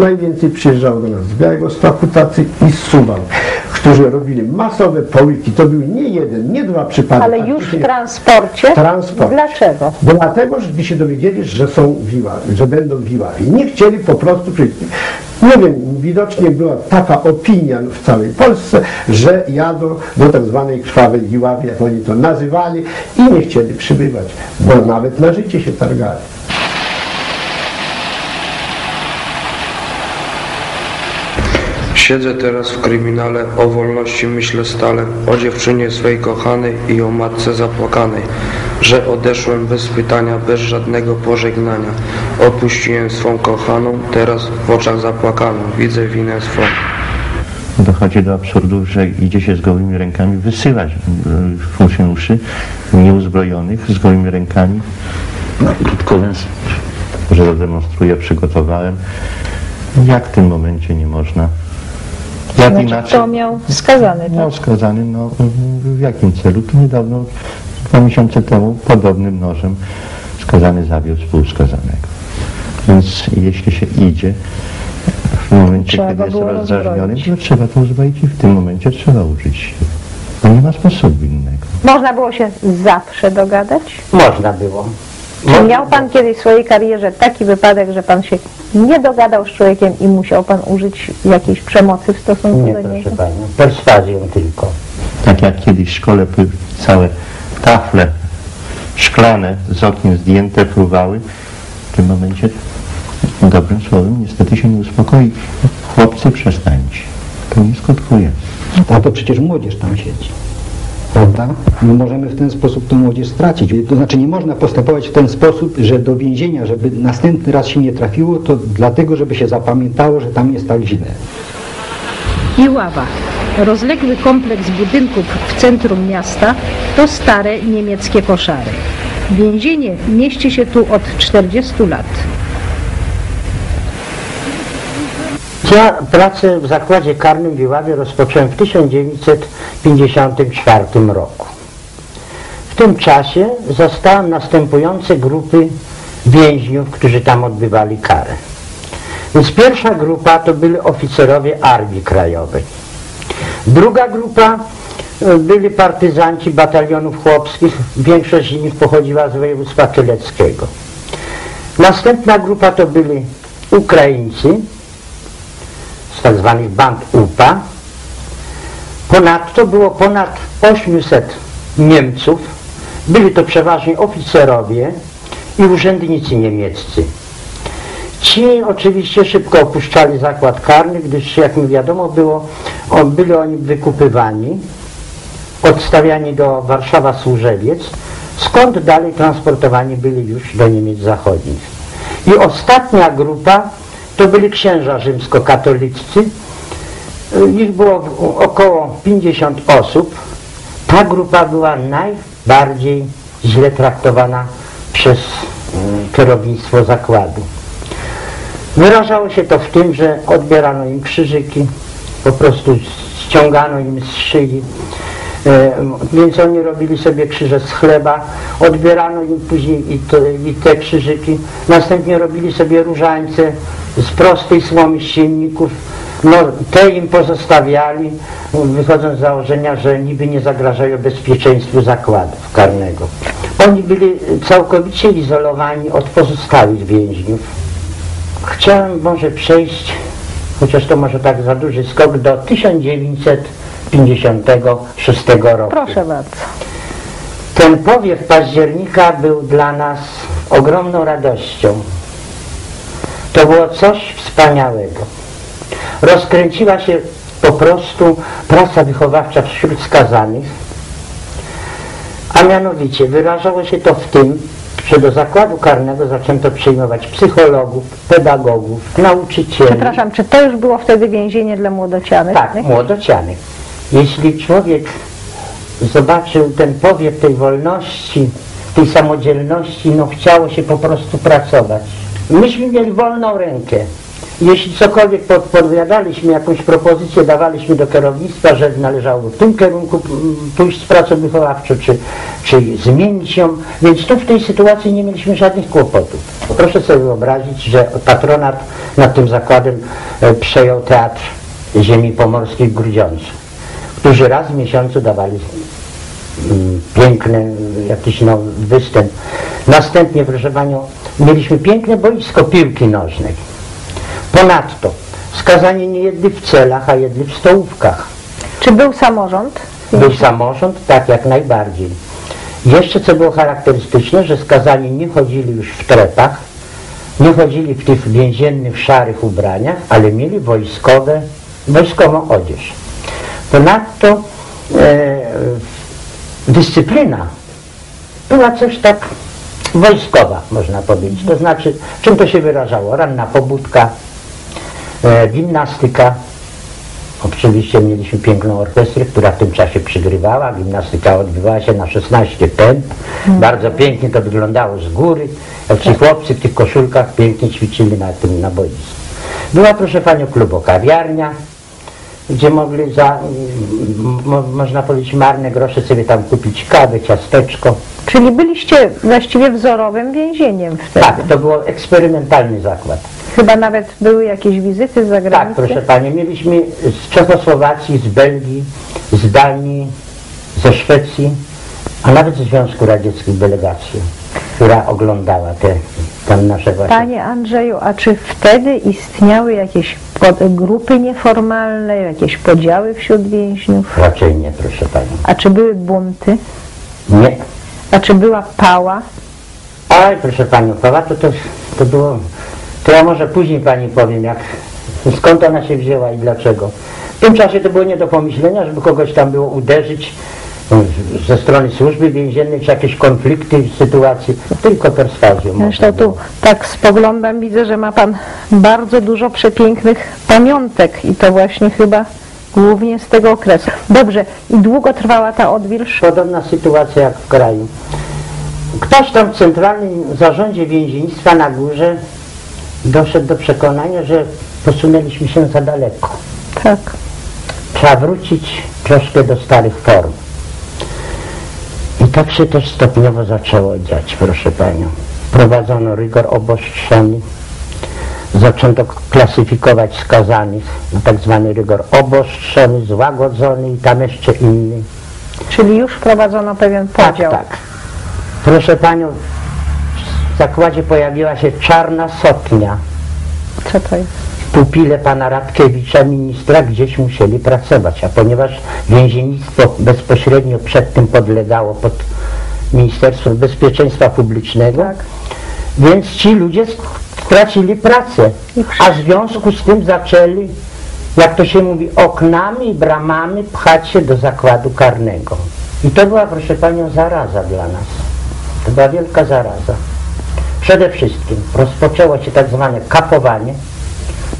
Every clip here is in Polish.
Najwięcej przyjeżdżało do nas z Białego Stoku tacy i z Suwal, którzy robili masowe połyki. To był nie jeden, nie dwa przypadki. Ale już w transporcie? Transport. Dlaczego? Dlatego, że gdy się dowiedzieli, że są wiławy, że będą wiławy. Nie chcieli po prostu przyjść. Nie wiem, widocznie była taka opinia w całej Polsce, że jadą do tak zwanej krwawej wiławy, jak oni to nazywali i nie chcieli przybywać, bo nawet na życie się targali. Siedzę teraz w kryminale, o wolności myślę stale, o dziewczynie swej kochanej i o matce zapłakanej, że odeszłem bez pytania, bez żadnego pożegnania. Opuściłem swą kochaną, teraz w oczach zapłakaną, widzę winę swą. dochodzi do absurdu, że idzie się z gołymi rękami wysyłać e, funkcjonariuszy nieuzbrojonych z gołymi rękami. No krótko mówiąc, że zademonstruję, przygotowałem. Jak w tym momencie nie można? Jak Znaczy, inaczej? kto miał wskazany, Miał tak? skazany, no w jakim celu? Tu niedawno, dwa miesiące temu, podobnym nożem skazany zabił współskazanego. Więc jeśli się idzie, w momencie, Trzeba kiedy jest rozdrażniony, to trzeba to uzbroić i w tym momencie trzeba użyć siły. Bo nie ma sposobu innego. Można było się zawsze dogadać? Można było. Czy miał Pan kiedyś w swojej karierze taki wypadek, że Pan się nie dogadał z człowiekiem i musiał Pan użyć jakiejś przemocy w stosunku Nie, do proszę niego? Panią. Perswazją tylko. Tak jak kiedyś w szkole były całe tafle szklane z okien zdjęte fruwały, w tym momencie dobrym słowem niestety się nie uspokoi. Chłopcy przestańcie. To nie skutkuje. A to przecież młodzież tam siedzi. Prawda? My możemy w ten sposób tą młodzież stracić. To znaczy nie można postępować w ten sposób, że do więzienia, żeby następny raz się nie trafiło, to dlatego, żeby się zapamiętało, że tam jest tak źle. Iława, rozległy kompleks budynków w centrum miasta, to stare niemieckie koszary. Więzienie mieści się tu od 40 lat. Ja pracę w zakładzie karnym w Iławie rozpocząłem w 1954 roku. W tym czasie zastałem następujące grupy więźniów, którzy tam odbywali karę. Więc pierwsza grupa to byli oficerowie Armii Krajowej. Druga grupa e, byli partyzanci batalionów chłopskich, większość z nich pochodziła z województwa tyleckiego. Następna grupa to byli Ukraińcy, z tak zwanych band UPA. Ponadto było ponad 800 Niemców. Byli to przeważnie oficerowie i urzędnicy niemieccy. Ci oczywiście szybko opuszczali zakład karny, gdyż jak mi wiadomo było, byli oni wykupywani, odstawiani do Warszawa Służewiec, skąd dalej transportowani byli już do Niemiec Zachodnich. I ostatnia grupa to byli księża rzymskokatoliccy. Ich było około 50 osób. Ta grupa była najbardziej źle traktowana przez mm, kierownictwo zakładu. Wyrażało się to w tym, że odbierano im krzyżyki, po prostu ściągano im z szyi, e, więc oni robili sobie krzyże z chleba, odbierano im później i te, i te krzyżyki, następnie robili sobie różańce z prostej słomy z sienników, no te im pozostawiali, wychodząc z założenia, że niby nie zagrażają bezpieczeństwu zakładu karnego. Oni byli całkowicie izolowani od pozostałych więźniów. Chciałem może przejść, chociaż to może tak za duży skok, do 1956 roku. Proszę bardzo. Ten powiew października był dla nas ogromną radością. To było coś wspaniałego. Rozkręciła się po prostu praca wychowawcza wśród skazanych, a mianowicie wyrażało się to w tym, że do zakładu karnego zaczęto przyjmować psychologów, pedagogów, nauczycieli. Przepraszam, czy to już było wtedy więzienie dla młodocianych? Tak, młodocianych. Jeśli człowiek zobaczył ten powiew tej wolności, tej samodzielności, no chciało się po prostu pracować. Myśmy mieli wolną rękę. jeśli cokolwiek podpowiadaliśmy, jakąś propozycję dawaliśmy do kierownictwa, że należało w tym kierunku pójść z pracą wychowawczą, czy, czy zmienić ją, więc tu w tej sytuacji nie mieliśmy żadnych kłopotów. Proszę sobie wyobrazić, że patronat nad tym zakładem e, przejął Teatr Ziemi Pomorskiej w Grudziądzu, którzy raz w miesiącu dawali piękny jakiś no, występ. Następnie, proszę Panią, mieliśmy piękne boisko piłki nożnej. Ponadto skazani nie jedli w celach, a jedli w stołówkach. Czy był samorząd? Był samorząd, tak jak najbardziej. Jeszcze co było charakterystyczne, że skazani nie chodzili już w trepach, nie chodzili w tych więziennych szarych ubraniach, ale mieli wojskowe, wojskową odzież. Ponadto e, dyscyplina była coś tak wojskowa, można powiedzieć. To znaczy, czym to się wyrażało? Ranna pobudka, e, gimnastyka. Oczywiście mieliśmy piękną orkiestrę, która w tym czasie przygrywała. Gimnastyka odbywała się na 16 pęd. Bardzo pięknie to wyglądało z góry. Jak ci chłopcy w tych koszulkach pięknie ćwiczyli na tym na boisku. Była, proszę Panią, klubokawiarnia, gdzie mogli za, mo, można powiedzieć, marne grosze sobie tam kupić kawę, ciasteczko. Czyli byliście właściwie wzorowym więzieniem wtedy. Tak, to był eksperymentalny zakład. Chyba nawet były jakieś wizyty z Tak, zagranicy. proszę Pani, mieliśmy z Czechosłowacji, z Belgii, z Danii, ze Szwecji, a nawet ze Związku Radzieckim delegację, która oglądała te tam nasze właśnie... Panie Andrzeju, a czy wtedy istniały jakieś grupy nieformalne, jakieś podziały wśród więźniów? Raczej nie, proszę Pani. A czy były bunty? Nie. A czy była pała? Oj, proszę Panią, Pawa, to, to, to było... To ja może później Pani powiem, jak, skąd ona się wzięła i dlaczego. W tym czasie to było nie do pomyślenia, żeby kogoś tam było uderzyć ze strony służby więziennej, czy jakieś konflikty, sytuacje, tylko perswazją. Zresztą tu tak spoglądam, widzę, że ma Pan bardzo dużo przepięknych pamiątek i to właśnie chyba głównie z tego okresu. Dobrze, i długo trwała ta odwilż? Podobna sytuacja jak w kraju. Ktoś tam w Centralnym Zarządzie Więziennictwa na górze doszedł do przekonania, że posunęliśmy się za daleko. Tak. Trzeba wrócić troszkę do starych form. Tak się też stopniowo zaczęło dziać, proszę Panią. Prowadzono rygor obostrzony, zaczęto klasyfikować skazanych na tak zwany rygor obostrzony, złagodzony i tam jeszcze inny. Czyli już wprowadzono pewien Tak, podział. tak. Proszę Panią, w zakładzie pojawiła się czarna sotnia. Co to jest? Pupile pana Radkiewicza, ministra, gdzieś musieli pracować, a ponieważ więziennictwo bezpośrednio przed tym podlegało pod Ministerstwo Bezpieczeństwa Publicznego, Tak. więc ci ludzie stracili pracę, a w związku z tym zaczęli, jak to się mówi, oknami i bramami pchać się do zakładu karnego. I to była, proszę panią, zaraza dla nas. To była wielka zaraza. Przede wszystkim rozpoczęło się tak zwane kapowanie,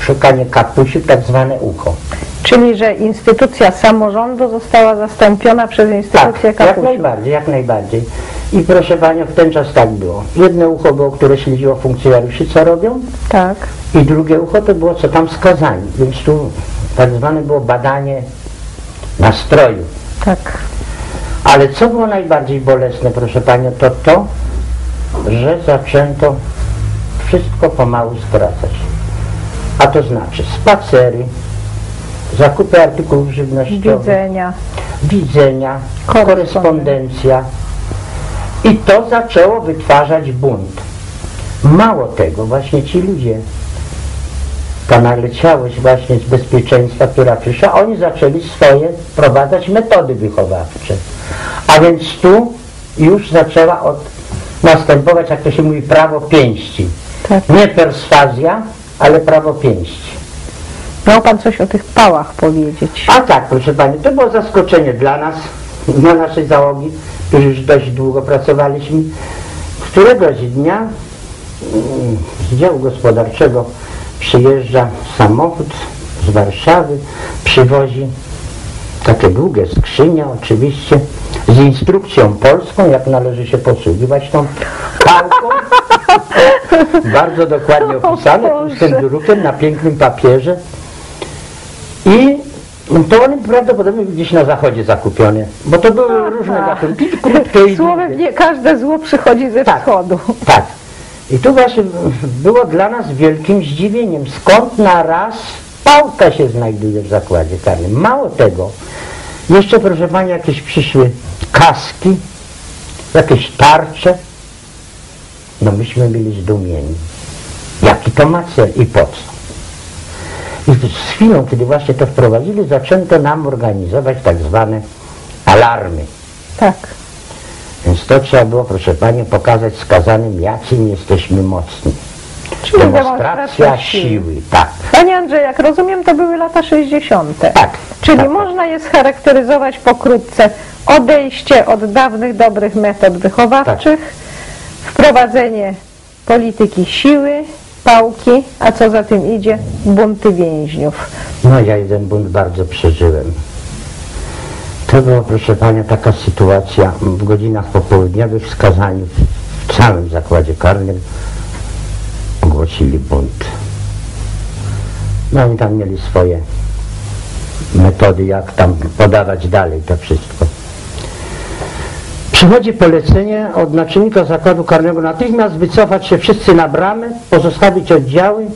szukanie kapusi, tak zwane ucho. Czyli, że instytucja samorządu została zastąpiona przez instytucję Tak, jak kapusi. najbardziej, jak najbardziej. I proszę Panią, w ten czas tak było. Jedno ucho było, które śledziło funkcjonariuszy, co robią, Tak. i drugie ucho to było, co tam skazani. Więc tu tak zwane było badanie nastroju. Tak. Ale co było najbardziej bolesne, proszę Panią, to to, że zaczęto wszystko pomału skracać. A to znaczy spacery, zakupy artykułów żywnościowych, Widzenia. widzenia, Korespondencja. I to zaczęło wytwarzać bunt. Mało tego, właśnie ci ludzie, ta naleciałość właśnie z bezpieczeństwa, która przyszła, oni zaczęli swoje wprowadzać metody wychowawcze. A więc tu już zaczęła od, następować, jak to się mówi, prawo pięści. Tak. Nie perswazja, ale prawo pięści. Miał Pan coś o tych pałach powiedzieć. A tak, proszę Pani, to było zaskoczenie dla nas, dla naszej załogi, którzy już dość długo pracowaliśmy. Któregoś dnia mm, z działu gospodarczego przyjeżdża samochód z Warszawy, przywozi takie długie skrzynie oczywiście, z instrukcją polską, jak należy się posługiwać tą pałką. Bardzo dokładnie O opisane, Boże. tłustym drukiem na pięknym papierze. I to one prawdopodobnie gdzieś na zachodzie zakupione, bo to były różne gatunki, krótkie Słowem nie każde zło przychodzi ze Tak. wschodu. Tak. I tu właśnie było dla nas wielkim zdziwieniem, skąd na raz pałka się znajduje w zakładzie karnym. Mało tego, jeszcze proszę Pani jakieś przyszły kaski, jakieś tarcze. No myśmy byli zdumieni. Jaki to ma cel i po co? I z chwilą, kiedy właśnie to wprowadzili, zaczęto nam organizować tak zwane alarmy. Tak. Więc to trzeba było, proszę Pani, pokazać skazanym, jacy my jesteśmy mocni. Czyli Demonstracja demonstracja siły. siły, tak. Panie Andrzej, jak rozumiem, to były lata 60. Tak. Czyli tak. można je scharakteryzować pokrótce odejście od dawnych dobrych metod wychowawczych, Tak. Wprowadzenie polityki siły, pałki, a co za tym idzie, bunty więźniów. No ja jeden bunt bardzo przeżyłem. To była, proszę Pana, taka sytuacja w godzinach popołudniowych w skazaniu w całym zakładzie karnym ogłosili bunt. No oni tam mieli swoje metody, jak tam podawać dalej to wszystko. Przychodzi polecenie od naczelnika zakładu karnego natychmiast wycofać się wszyscy na bramę, pozostawić oddziały,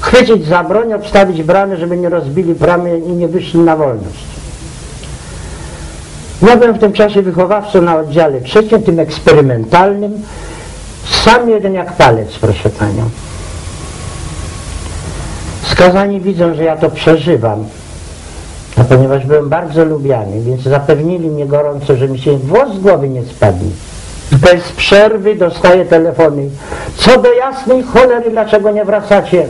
chwycić za broń, obstawić bramy, żeby nie rozbili bramy i nie wyszli na wolność. Ja byłem w tym czasie wychowawcą na oddziale trzecim, tym eksperymentalnym, sam jeden jak palec, proszę Panią. Skazani widzą, że ja to przeżywam, a ponieważ byłem bardzo lubiany, więc zapewnili mnie gorąco, że mi się włos z głowy nie spadnie. Bez przerwy dostaję telefony. Co do jasnej cholery, dlaczego nie wracacie?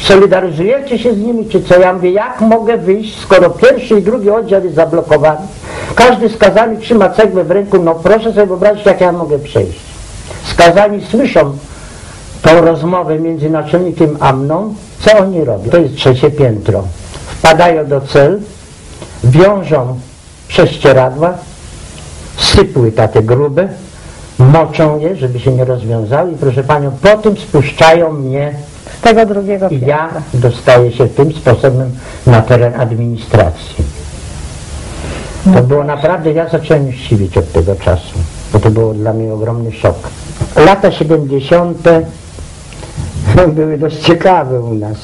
Solidaryzujecie się z nimi, czy co? Ja mówię, jak mogę wyjść, skoro pierwszy i drugi oddział jest zablokowany? Każdy skazany trzyma cegłę w ręku, no proszę sobie wyobrazić, jak ja mogę przejść. Skazani słyszą tą rozmowę między naczelnikiem a mną, co oni robią. To jest trzecie piętro. Wpadają do cel, wiążą prześcieradła, sypły takie grube, moczą je, żeby się nie rozwiązały i proszę Panią, potem spuszczają mnie Z tego drugiego i ja dostaję się tym sposobem na teren administracji. To było naprawdę, ja zacząłem siwić od tego czasu, bo to było dla mnie ogromny szok. Lata 70. były dość ciekawe u nas.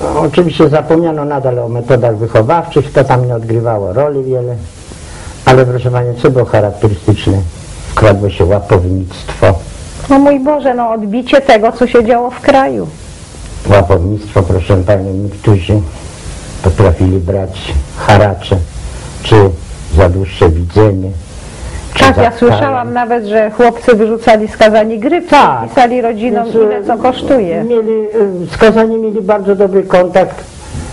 Oczywiście zapomniano nadal o metodach wychowawczych, to tam nie odgrywało roli wiele, ale proszę Pani, co było charakterystyczne? Wkradło się łapownictwo, No mój Boże, no odbicie tego, co się działo w kraju. łapownictwo, proszę Panią, niektórzy potrafili brać haracze, czy za dłuższe widzenie. Tak, ja karę. słyszałam nawet, że chłopcy wyrzucali skazani grypy, Tak. pisali rodzinom, Więc, ile co kosztuje. Mieli, e, skazani mieli bardzo dobry kontakt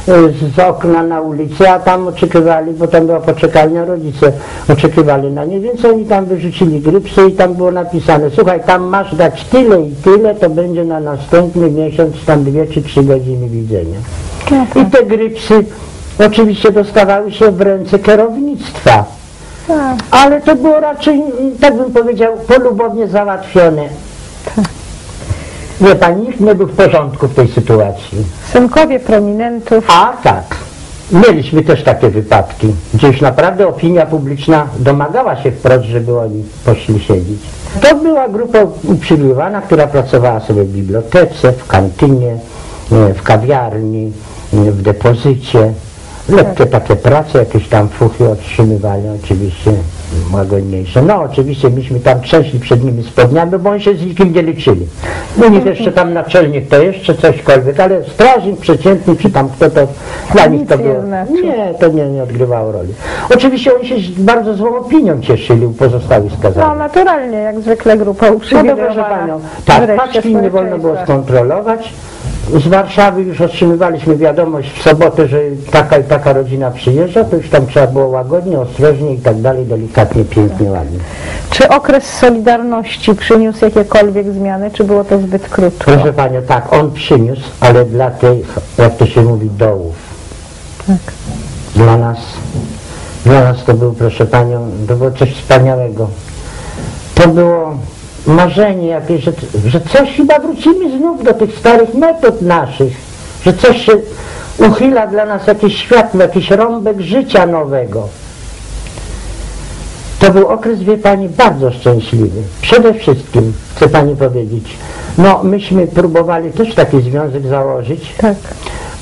e, z okna na ulicy, a tam oczekiwali, bo tam była poczekalnia, rodzice oczekiwali na nie, więc oni tam wyrzucili grypsy i tam było napisane, słuchaj, tam masz dać tyle i tyle, to będzie na następny miesiąc tam dwie czy trzy godziny widzenia. I te grypsy oczywiście dostawały się w ręce kierownictwa. Tak. Ale to było raczej, tak bym powiedział, polubownie załatwione. Wie pani, nikt nie był w porządku w tej sytuacji. Synkowie prominentów, A tak, mieliśmy też takie wypadki, gdzie już naprawdę opinia publiczna domagała się wprost, żeby oni poszli siedzieć. To była grupa uprzywilejowana, która pracowała sobie w bibliotece, w kantynie, e, w kawiarni, e, w depozycie. Lekkie takie prace, jakieś tam fuchy otrzymywali, oczywiście łagodniejsze. No oczywiście myśmy tam trzęśli przed nimi spodniami, bo oni się z nikim nie liczyli. U nich jeszcze tam naczelnik to jeszcze cośkolwiek, ale strażnik przeciętny czy tam kto to, dla nich Nic to nie było, nie, to nie, nie odgrywało roli. Oczywiście oni się bardzo złą opinią cieszyli u pozostałych no skazanych. naturalnie, jak zwykle grupa No to proszę uprzywilejowana. Panią, tak, paczki nie wolno było skontrolować. Z Warszawy już otrzymywaliśmy wiadomość w sobotę, że taka i taka rodzina przyjeżdża, to już tam trzeba było łagodnie, ostrożnie i tak dalej, delikatnie, pięknie, ładnie. Czy okres Solidarności przyniósł jakiekolwiek zmiany, czy było to zbyt krótko? Proszę Panią, tak, on przyniósł, ale dla tych, jak to się mówi, dołów. Tak. Dla nas, dla nas to był, proszę Panią, to było coś wspaniałego. To było marzenie jakieś, że, że coś chyba wrócimy znów do tych starych metod naszych, że coś się uchyla dla nas jakieś światło, jakiś rąbek życia nowego. To był okres, wie Pani, bardzo szczęśliwy. Przede wszystkim, chcę Pani powiedzieć, no myśmy próbowali też taki związek założyć. Tak.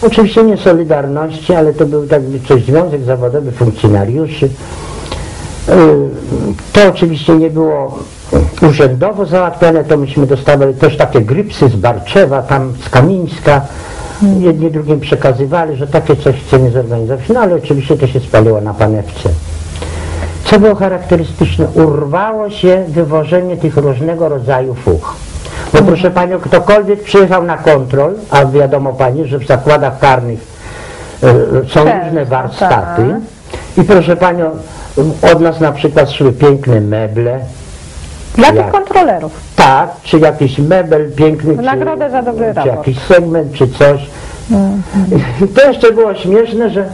Oczywiście nie Solidarności, ale to był tak coś Związek Zawodowy Funkcjonariuszy. Yy, To oczywiście nie było urzędowo załatwiane, to myśmy dostawali też takie grypsy z Barczewa, tam z Kamińska. Jedni drugim przekazywali, że takie coś chcemy zorganizować. No ale oczywiście to się spaliło na panewce. Co było charakterystyczne? Urwało się wywożenie tych różnego rodzaju fuch. Bo proszę Panią, ktokolwiek przyjechał na kontrol, a wiadomo Pani, że w zakładach karnych e, są różne warsztaty tak. i proszę Panią, od nas na przykład szły piękne meble, Dla Jak? tych kontrolerów. tak, czy jakiś mebel piękny, Nagrodę czy, za dobry czy raport. jakiś segment, czy coś. I to jeszcze było śmieszne, że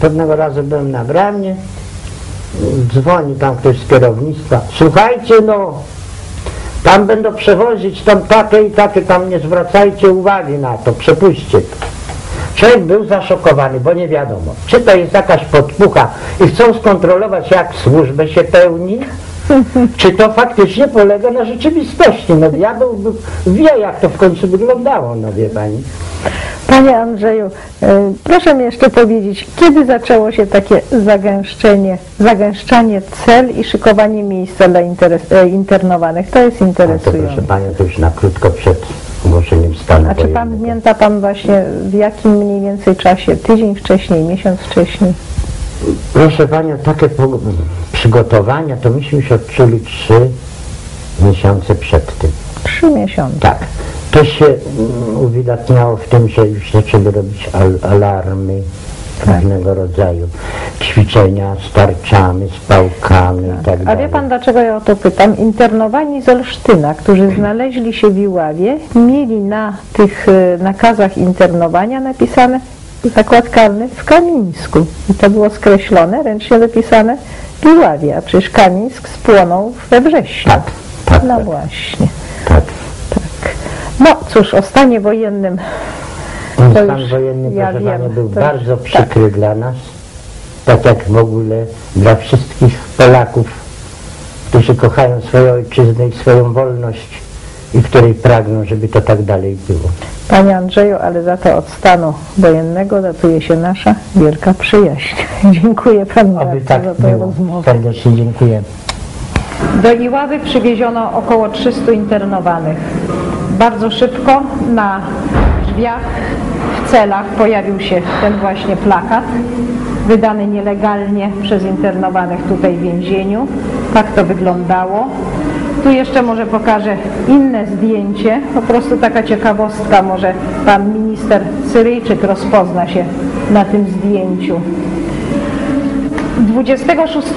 pewnego razu byłem na bramie, dzwoni tam ktoś z kierownictwa, słuchajcie no, tam będą przewozić tam takie i takie, tam nie zwracajcie uwagi na to, przepuśćcie to. Człowiek był zaszokowany, bo nie wiadomo, czy to jest jakaś podpucha i chcą skontrolować, jak służbę się pełni, czy to faktycznie polega na rzeczywistości. No diabeł wie, jak to w końcu wyglądało, no wie pani. Panie Andrzeju, e, proszę mi jeszcze powiedzieć, kiedy zaczęło się takie zagęszczenie, zagęszczanie cel i szykowanie miejsca dla e, internowanych? To jest A to proszę interesujące. panią, to już na krótko przed ogłoszeniem stanu A czy pan pamięta pan właśnie w jakim mniej więcej czasie, tydzień wcześniej, miesiąc wcześniej? Proszę panią, takie przygotowania to myśmy się odczuli trzy miesiące przed tym. Trzy miesiące. Tak. To się mm, uwidatniało w tym, że już zaczęły robić al alarmy różnego rodzaju, ćwiczenia z tarczami, z pałkami i tak A wie pan dlaczego ja o to pytam? Internowani z Olsztyna, którzy znaleźli się w Iławie, mieli na tych e, nakazach internowania napisane zakład karny w Kamińsku. I to było skreślone, ręcznie dopisane w Iławie, a przecież Kamińsk spłonął we wrześniu. Tak, tak, No tak, właśnie. tak. Tak. No cóż, o stanie wojennym Ten To stan wojenny, ja proszę wiem, był to- bardzo przykry dla nas, tak jak w ogóle dla wszystkich Polaków, którzy kochają swoją ojczyznę i swoją wolność i której pragną, żeby to tak dalej było. Panie Andrzeju, ale za to od stanu wojennego datuje się nasza wielka przyjaźń. Dziękuję Panu Oby bardzo tak za tę rozmowę. Serdecznie dziękuję. Do Iławy przywieziono około 300 internowanych. Bardzo szybko na drzwiach w celach pojawił się ten właśnie plakat, wydany nielegalnie przez internowanych tutaj w więzieniu. Tak to wyglądało. Tu jeszcze może pokażę inne zdjęcie, po prostu taka ciekawostka, może pan minister Syryjczyk rozpozna się na tym zdjęciu. 26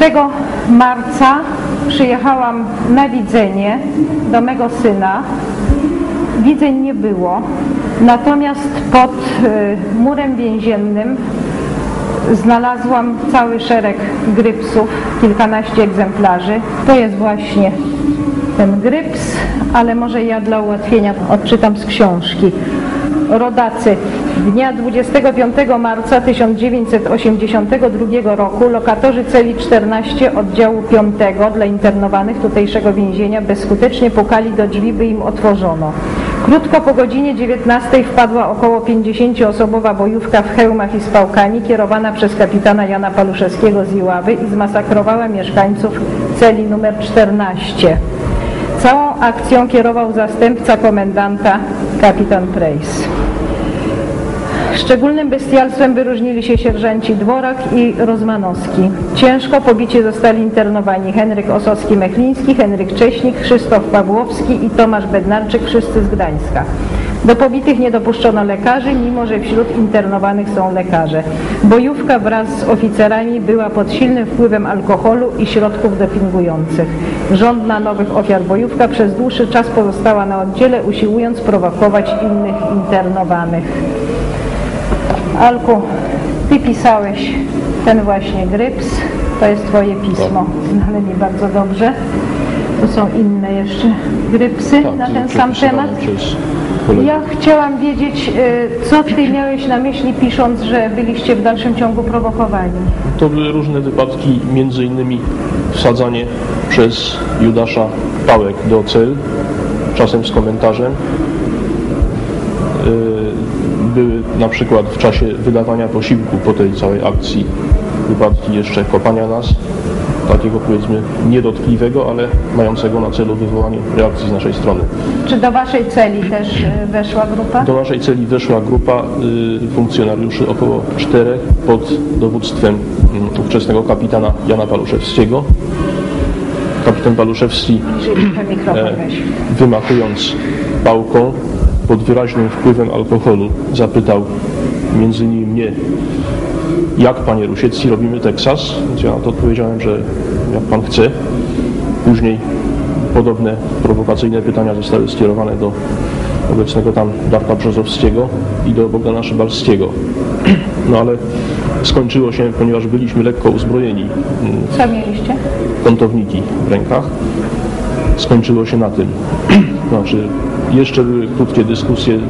marca przyjechałam na widzenie do mego syna. Widzeń nie było, natomiast pod y, murem więziennym znalazłam cały szereg grypsów, kilkanaście egzemplarzy. To jest właśnie ten gryps, ale może ja dla ułatwienia odczytam z książki. Rodacy. Dnia 25 marca 1982 roku lokatorzy celi 14 oddziału 5 dla internowanych tutejszego więzienia bezskutecznie pukali do drzwi, by im otworzono. Krótko po godzinie 19 wpadła około 50-osobowa bojówka w hełmach i z pałkami kierowana przez kapitana Jana Paluszewskiego z Iławy i zmasakrowała mieszkańców celi numer 14. Całą akcją kierował zastępca komendanta kapitan Prejs. Szczególnym bestialstwem wyróżnili się sierżanci Dworak i Rozmanowski. Ciężko pobici zostali internowani Henryk Osowski-Mechliński, Henryk Cześnik, Krzysztof Pawłowski i Tomasz Bednarczyk, wszyscy z Gdańska. Do pobitych nie dopuszczono lekarzy, mimo że wśród internowanych są lekarze. Bojówka wraz z oficerami była pod silnym wpływem alkoholu i środków dopingujących. Żądna nowych ofiar bojówka przez dłuższy czas pozostała na oddziele, usiłując prowokować innych internowanych. Alku, ty pisałeś ten właśnie gryps, to jest twoje pismo, znane mi bardzo dobrze. Tu są inne jeszcze grypsy Tak, na ten sam temat. Ja chciałam wiedzieć, y, co Ty miałeś na myśli pisząc, że byliście w dalszym ciągu prowokowani. To były różne wypadki, między innymi wsadzanie przez Judasza pałek do cel, czasem z komentarzem. Yy, Były na przykład w czasie wydawania posiłku po tej całej akcji wypadki jeszcze kopania nas, takiego powiedzmy niedotkliwego, ale mającego na celu wywołanie reakcji z naszej strony. Czy do Waszej celi też y, weszła grupa? Do naszej celi weszła grupa y, funkcjonariuszy, około czterech, pod dowództwem y, ówczesnego kapitana Jana Paluszewskiego. Kapitan Paluszewski, e, wymachując pałką, pod wyraźnym wpływem alkoholu, zapytał między innymi mnie, jak panie Rusiecki robimy Teksas? Więc ja na to odpowiedziałem, że jak pan chce. Później podobne prowokacyjne pytania zostały skierowane do obecnego tam Darka Brzozowskiego i do Bogdana Szybalskiego. No ale skończyło się, ponieważ byliśmy lekko uzbrojeni, mm, Co mieliście? kątowniki w rękach. Skończyło się na tym. Znaczy, jeszcze były krótkie dyskusje, mm,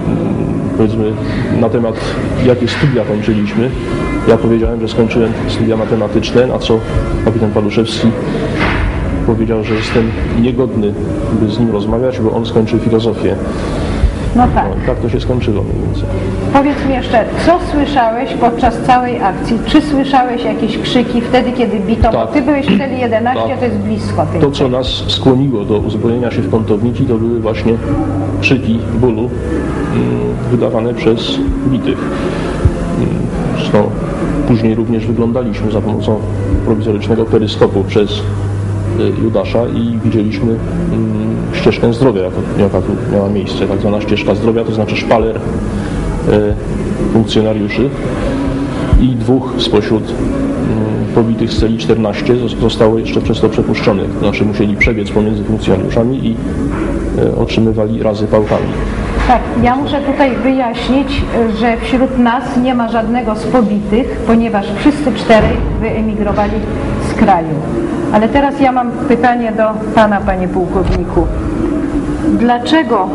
powiedzmy, na temat, jakie studia kończyliśmy. Ja powiedziałem, że skończyłem studia matematyczne, na co kapitan Paluszewski powiedział, że jestem niegodny, by z nim rozmawiać, bo on skończył filozofię. No tak. No tak to się skończyło mniej więcej. Powiedz mi jeszcze, co słyszałeś podczas całej akcji? Czy słyszałeś jakieś krzyki wtedy, kiedy bito? Bo Tak. Ty byłeś w celi 11, Tak. to jest blisko tej To, co nas skłoniło do uzbrojenia się w kątowniki, to były właśnie krzyki bólu mm, wydawane przez bitych. Zresztą później również wyglądaliśmy za pomocą prowizorycznego peryskopu przez y, Judasza i widzieliśmy mm, ścieżkę zdrowia, jaka, tu miała miejsce. Tak zwana ścieżka zdrowia, to znaczy szpaler y, funkcjonariuszy i dwóch spośród mm, pobitych z celi 14 zos- zostało jeszcze przez to przepuszczonych. To znaczy musieli przebiec pomiędzy funkcjonariuszami i e, otrzymywali razy pałkami. Tak, ja muszę tutaj wyjaśnić, że wśród nas nie ma żadnego z pobitych, ponieważ wszyscy czterej wyemigrowali z kraju. Ale teraz ja mam pytanie do Pana, Panie Pułkowniku. Dlaczego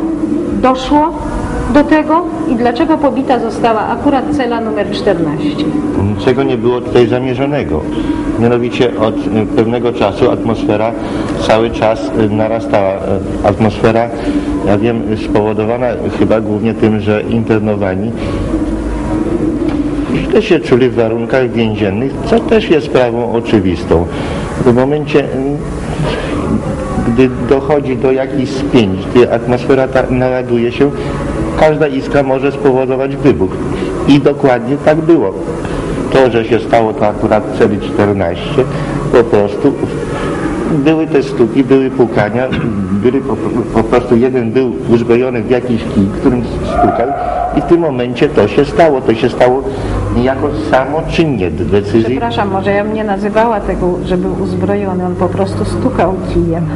doszło do tego i dlaczego pobita została akurat cela numer 14? Niczego nie było tutaj zamierzonego. Mianowicie od y, pewnego czasu atmosfera cały czas y, narastała. Y, Atmosfera, ja wiem, spowodowana chyba głównie tym, że internowani źle się czuli w warunkach więziennych, co też jest sprawą oczywistą. W momencie, gdy dochodzi do jakichś spięć, gdy atmosfera ta naładuje się, każda iskra może spowodować wybuch. I dokładnie tak było. To, że się stało to akurat w celi 14, po prostu były te stuki, były pukania, były po, po prostu jeden był uzbrojony w jakiś kij, którym stukał i w tym momencie to się stało. To się stało niejako samoczynnie decyzji. Przepraszam, może ja bym nie nazywała tego, że był uzbrojony, on po prostu stukał kijem,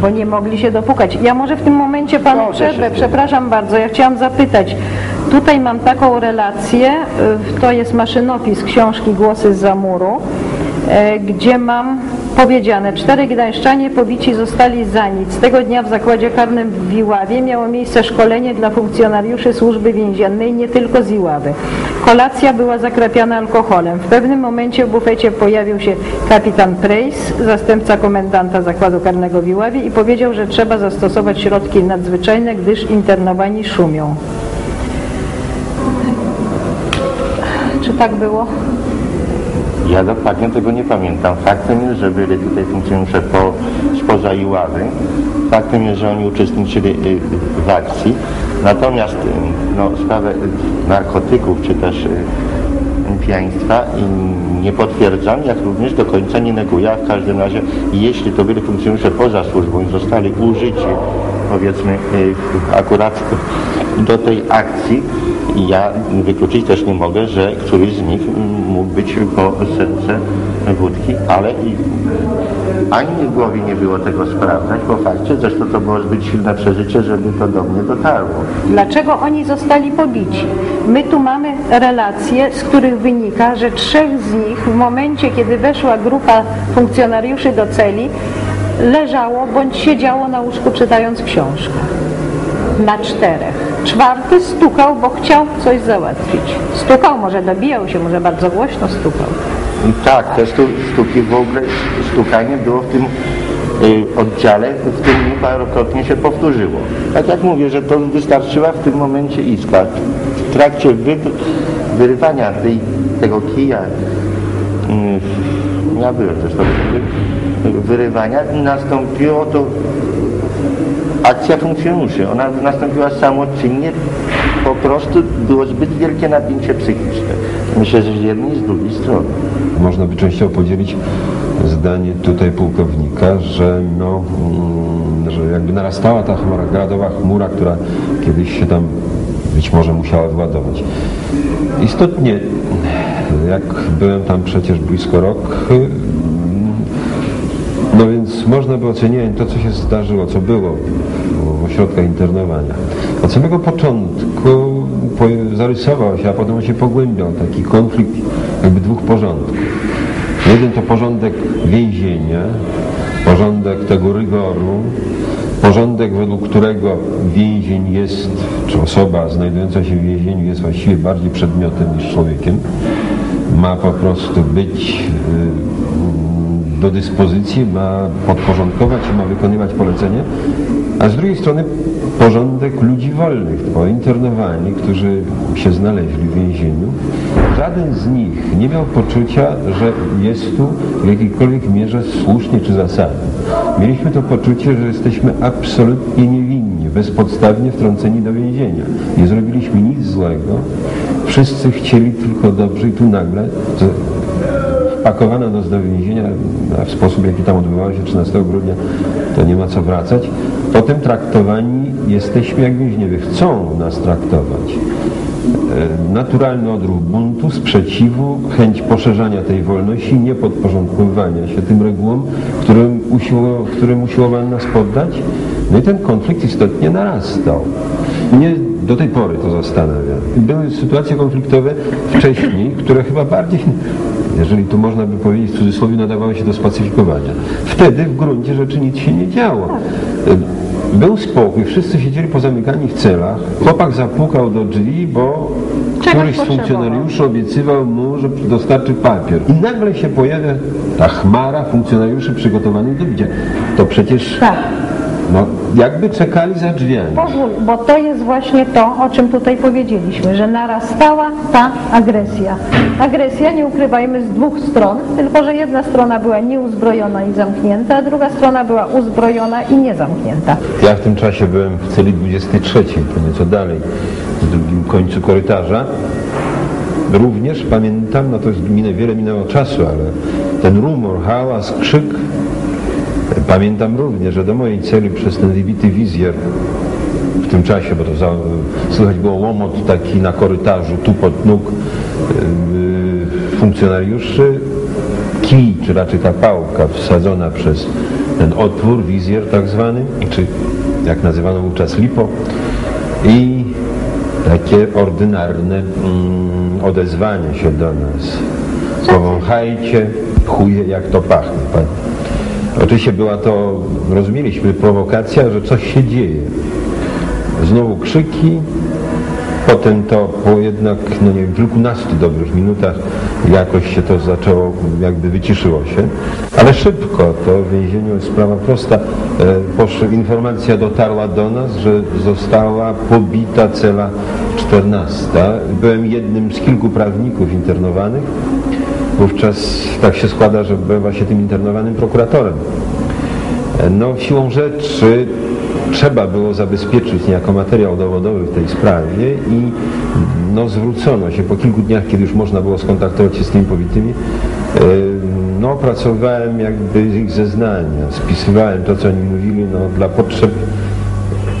bo nie mogli się dopukać. Ja może w tym momencie Panu przerwę, przepraszam bardzo, ja chciałam zapytać. Tutaj mam taką relację, y, to jest maszynopis książki Głosy z zamuru, e, gdzie mam powiedziane, cztery gdańszczanie pobici zostali za nic. Tego dnia w zakładzie karnym w Iławie miało miejsce szkolenie dla funkcjonariuszy służby więziennej, nie tylko z Iławy. Kolacja była zakrapiana alkoholem. W pewnym momencie w bufecie pojawił się kapitan Prejs, zastępca komendanta zakładu karnego w Iławie i powiedział, że trzeba zastosować środki nadzwyczajne, gdyż internowani szumią. Czy tak było? Ja dokładnie tego nie pamiętam. Faktem jest, że byli tutaj funkcjonariusze po, spoza Iławy. Faktem jest, że oni uczestniczyli y, w akcji. Natomiast y, no, sprawę y, narkotyków czy też pijaństwa nie potwierdzam, jak również do końca nie neguję, a w każdym razie jeśli to byli funkcjonariusze poza służbą i zostali użyci powiedzmy y, akurat do tej akcji, ja wykluczyć też nie mogę, że któryś z nich mógł być po serce wódki, ale i ani w głowie nie było tego sprawdzać po fakcie, zresztą to było zbyt silne przeżycie, żeby to do mnie dotarło. Dlaczego oni zostali pobici? My tu mamy relacje, z których wynika, że trzech z nich w momencie, kiedy weszła grupa funkcjonariuszy do celi, leżało bądź siedziało na łóżku czytając książkę. Na czterech. Czwarty stukał, bo chciał coś załatwić. Stukał, może dobijał się, może bardzo głośno stukał. Tak, te stu, sztuki w ogóle, stukanie było w tym y, oddziale, w tym parokrotnie się powtórzyło. Tak jak mówię, że to wystarczyła w tym momencie iskra. W trakcie wy, wyrywania tej, tego kija, y, ja byłem też to wyrywania, nastąpiło to akcja funkcjonariuszy. Ona nastąpiła samoczynnie, po prostu było zbyt wielkie napięcie psychiczne. Myślę, że z jednej i z drugiej strony. Można by częściowo podzielić zdanie tutaj pułkownika, że no, mm, że jakby narastała ta chmura, gradowa chmura, która kiedyś się tam być może musiała wyładować. Istotnie, jak byłem tam przecież blisko rok, można by oceniać to, co się zdarzyło, co było w ośrodkach internowania. Od samego początku po- zarysował się, a potem się pogłębiał taki konflikt jakby dwóch porządków. Jeden to porządek więzienia, porządek tego rygoru, porządek, według którego więzień jest, czy osoba znajdująca się w więzieniu jest właściwie bardziej przedmiotem niż człowiekiem. Ma po prostu być y, do dyspozycji, ma podporządkować i ma wykonywać polecenia, a z drugiej strony porządek ludzi wolnych, pointernowani, którzy się znaleźli w więzieniu. Żaden z nich nie miał poczucia, że jest tu w jakiejkolwiek mierze słusznie czy zasadnie. Mieliśmy to poczucie, że jesteśmy absolutnie niewinni, bezpodstawnie wtrąceni do więzienia. Nie zrobiliśmy nic złego. Wszyscy chcieli tylko dobrze i tu nagle wpakowano nas do więzienia a w sposób, jaki tam odbywało się 13 grudnia, to nie ma co wracać. Potem traktowani jesteśmy jak więźniowie. Chcą nas traktować. E, Naturalny odruch buntu, sprzeciwu, chęć poszerzania tej wolności, niepodporządkowywania się tym regułom, którym, usiło, którym usiłowano nas poddać. No i ten konflikt istotnie narastał. Mnie do tej pory to zastanawia. Były sytuacje konfliktowe wcześniej, które chyba bardziej, jeżeli tu można by powiedzieć w cudzysłowie, nadawały się do spacyfikowania. Wtedy w gruncie rzeczy nic się nie działo. Był spokój, wszyscy siedzieli pozamykani w celach. Chłopak zapukał do drzwi, bo któryś z funkcjonariuszy obiecywał mu, że dostarczy papier. I nagle się pojawia ta chmara funkcjonariuszy przygotowanych do bicia. To przecież Tak. no, jakby czekali za drzwiami. Pozwól, bo to jest właśnie to, o czym tutaj powiedzieliśmy, że narastała ta agresja. Agresja, nie ukrywajmy, z dwóch stron, tylko że jedna strona była nieuzbrojona i zamknięta, a druga strona była uzbrojona i niezamknięta. Ja w tym czasie byłem w celi 23, to nieco dalej, w drugim końcu korytarza. Również pamiętam, no to jest minę, wiele minęło czasu, ale ten rumor, hałas, krzyk, pamiętam również, że do mojej celi przez ten wybity wizjer w tym czasie, bo to za, słychać było łomot taki na korytarzu, tu pod nóg yy, funkcjonariuszy, kij, czy raczej ta pałka wsadzona przez ten otwór, wizjer tak zwany, czy jak nazywano wówczas lipo i takie ordynarne mm, odezwanie się do nas. Powąchajcie, chuje jak to pachnie. Pan. Oczywiście była to, rozumieliśmy, prowokacja, że coś się dzieje. Znowu krzyki, potem to po jednak, no nie wiem, kilkunastu dobrych minutach jakoś się to zaczęło, jakby wyciszyło się. Ale szybko, to w więzieniu jest sprawa prosta. E, informacja dotarła do nas, że została pobita cela 14. Byłem jednym z kilku prawników internowanych. Wówczas tak się składa, że byłem właśnie tym internowanym prokuratorem. No, siłą rzeczy trzeba było zabezpieczyć niejako materiał dowodowy w tej sprawie i no, zwrócono się po kilku dniach, kiedy już można było skontaktować się z tymi pobitymi. e, No, opracowałem jakby ich zeznania, spisywałem to, co oni mówili, no, dla potrzeb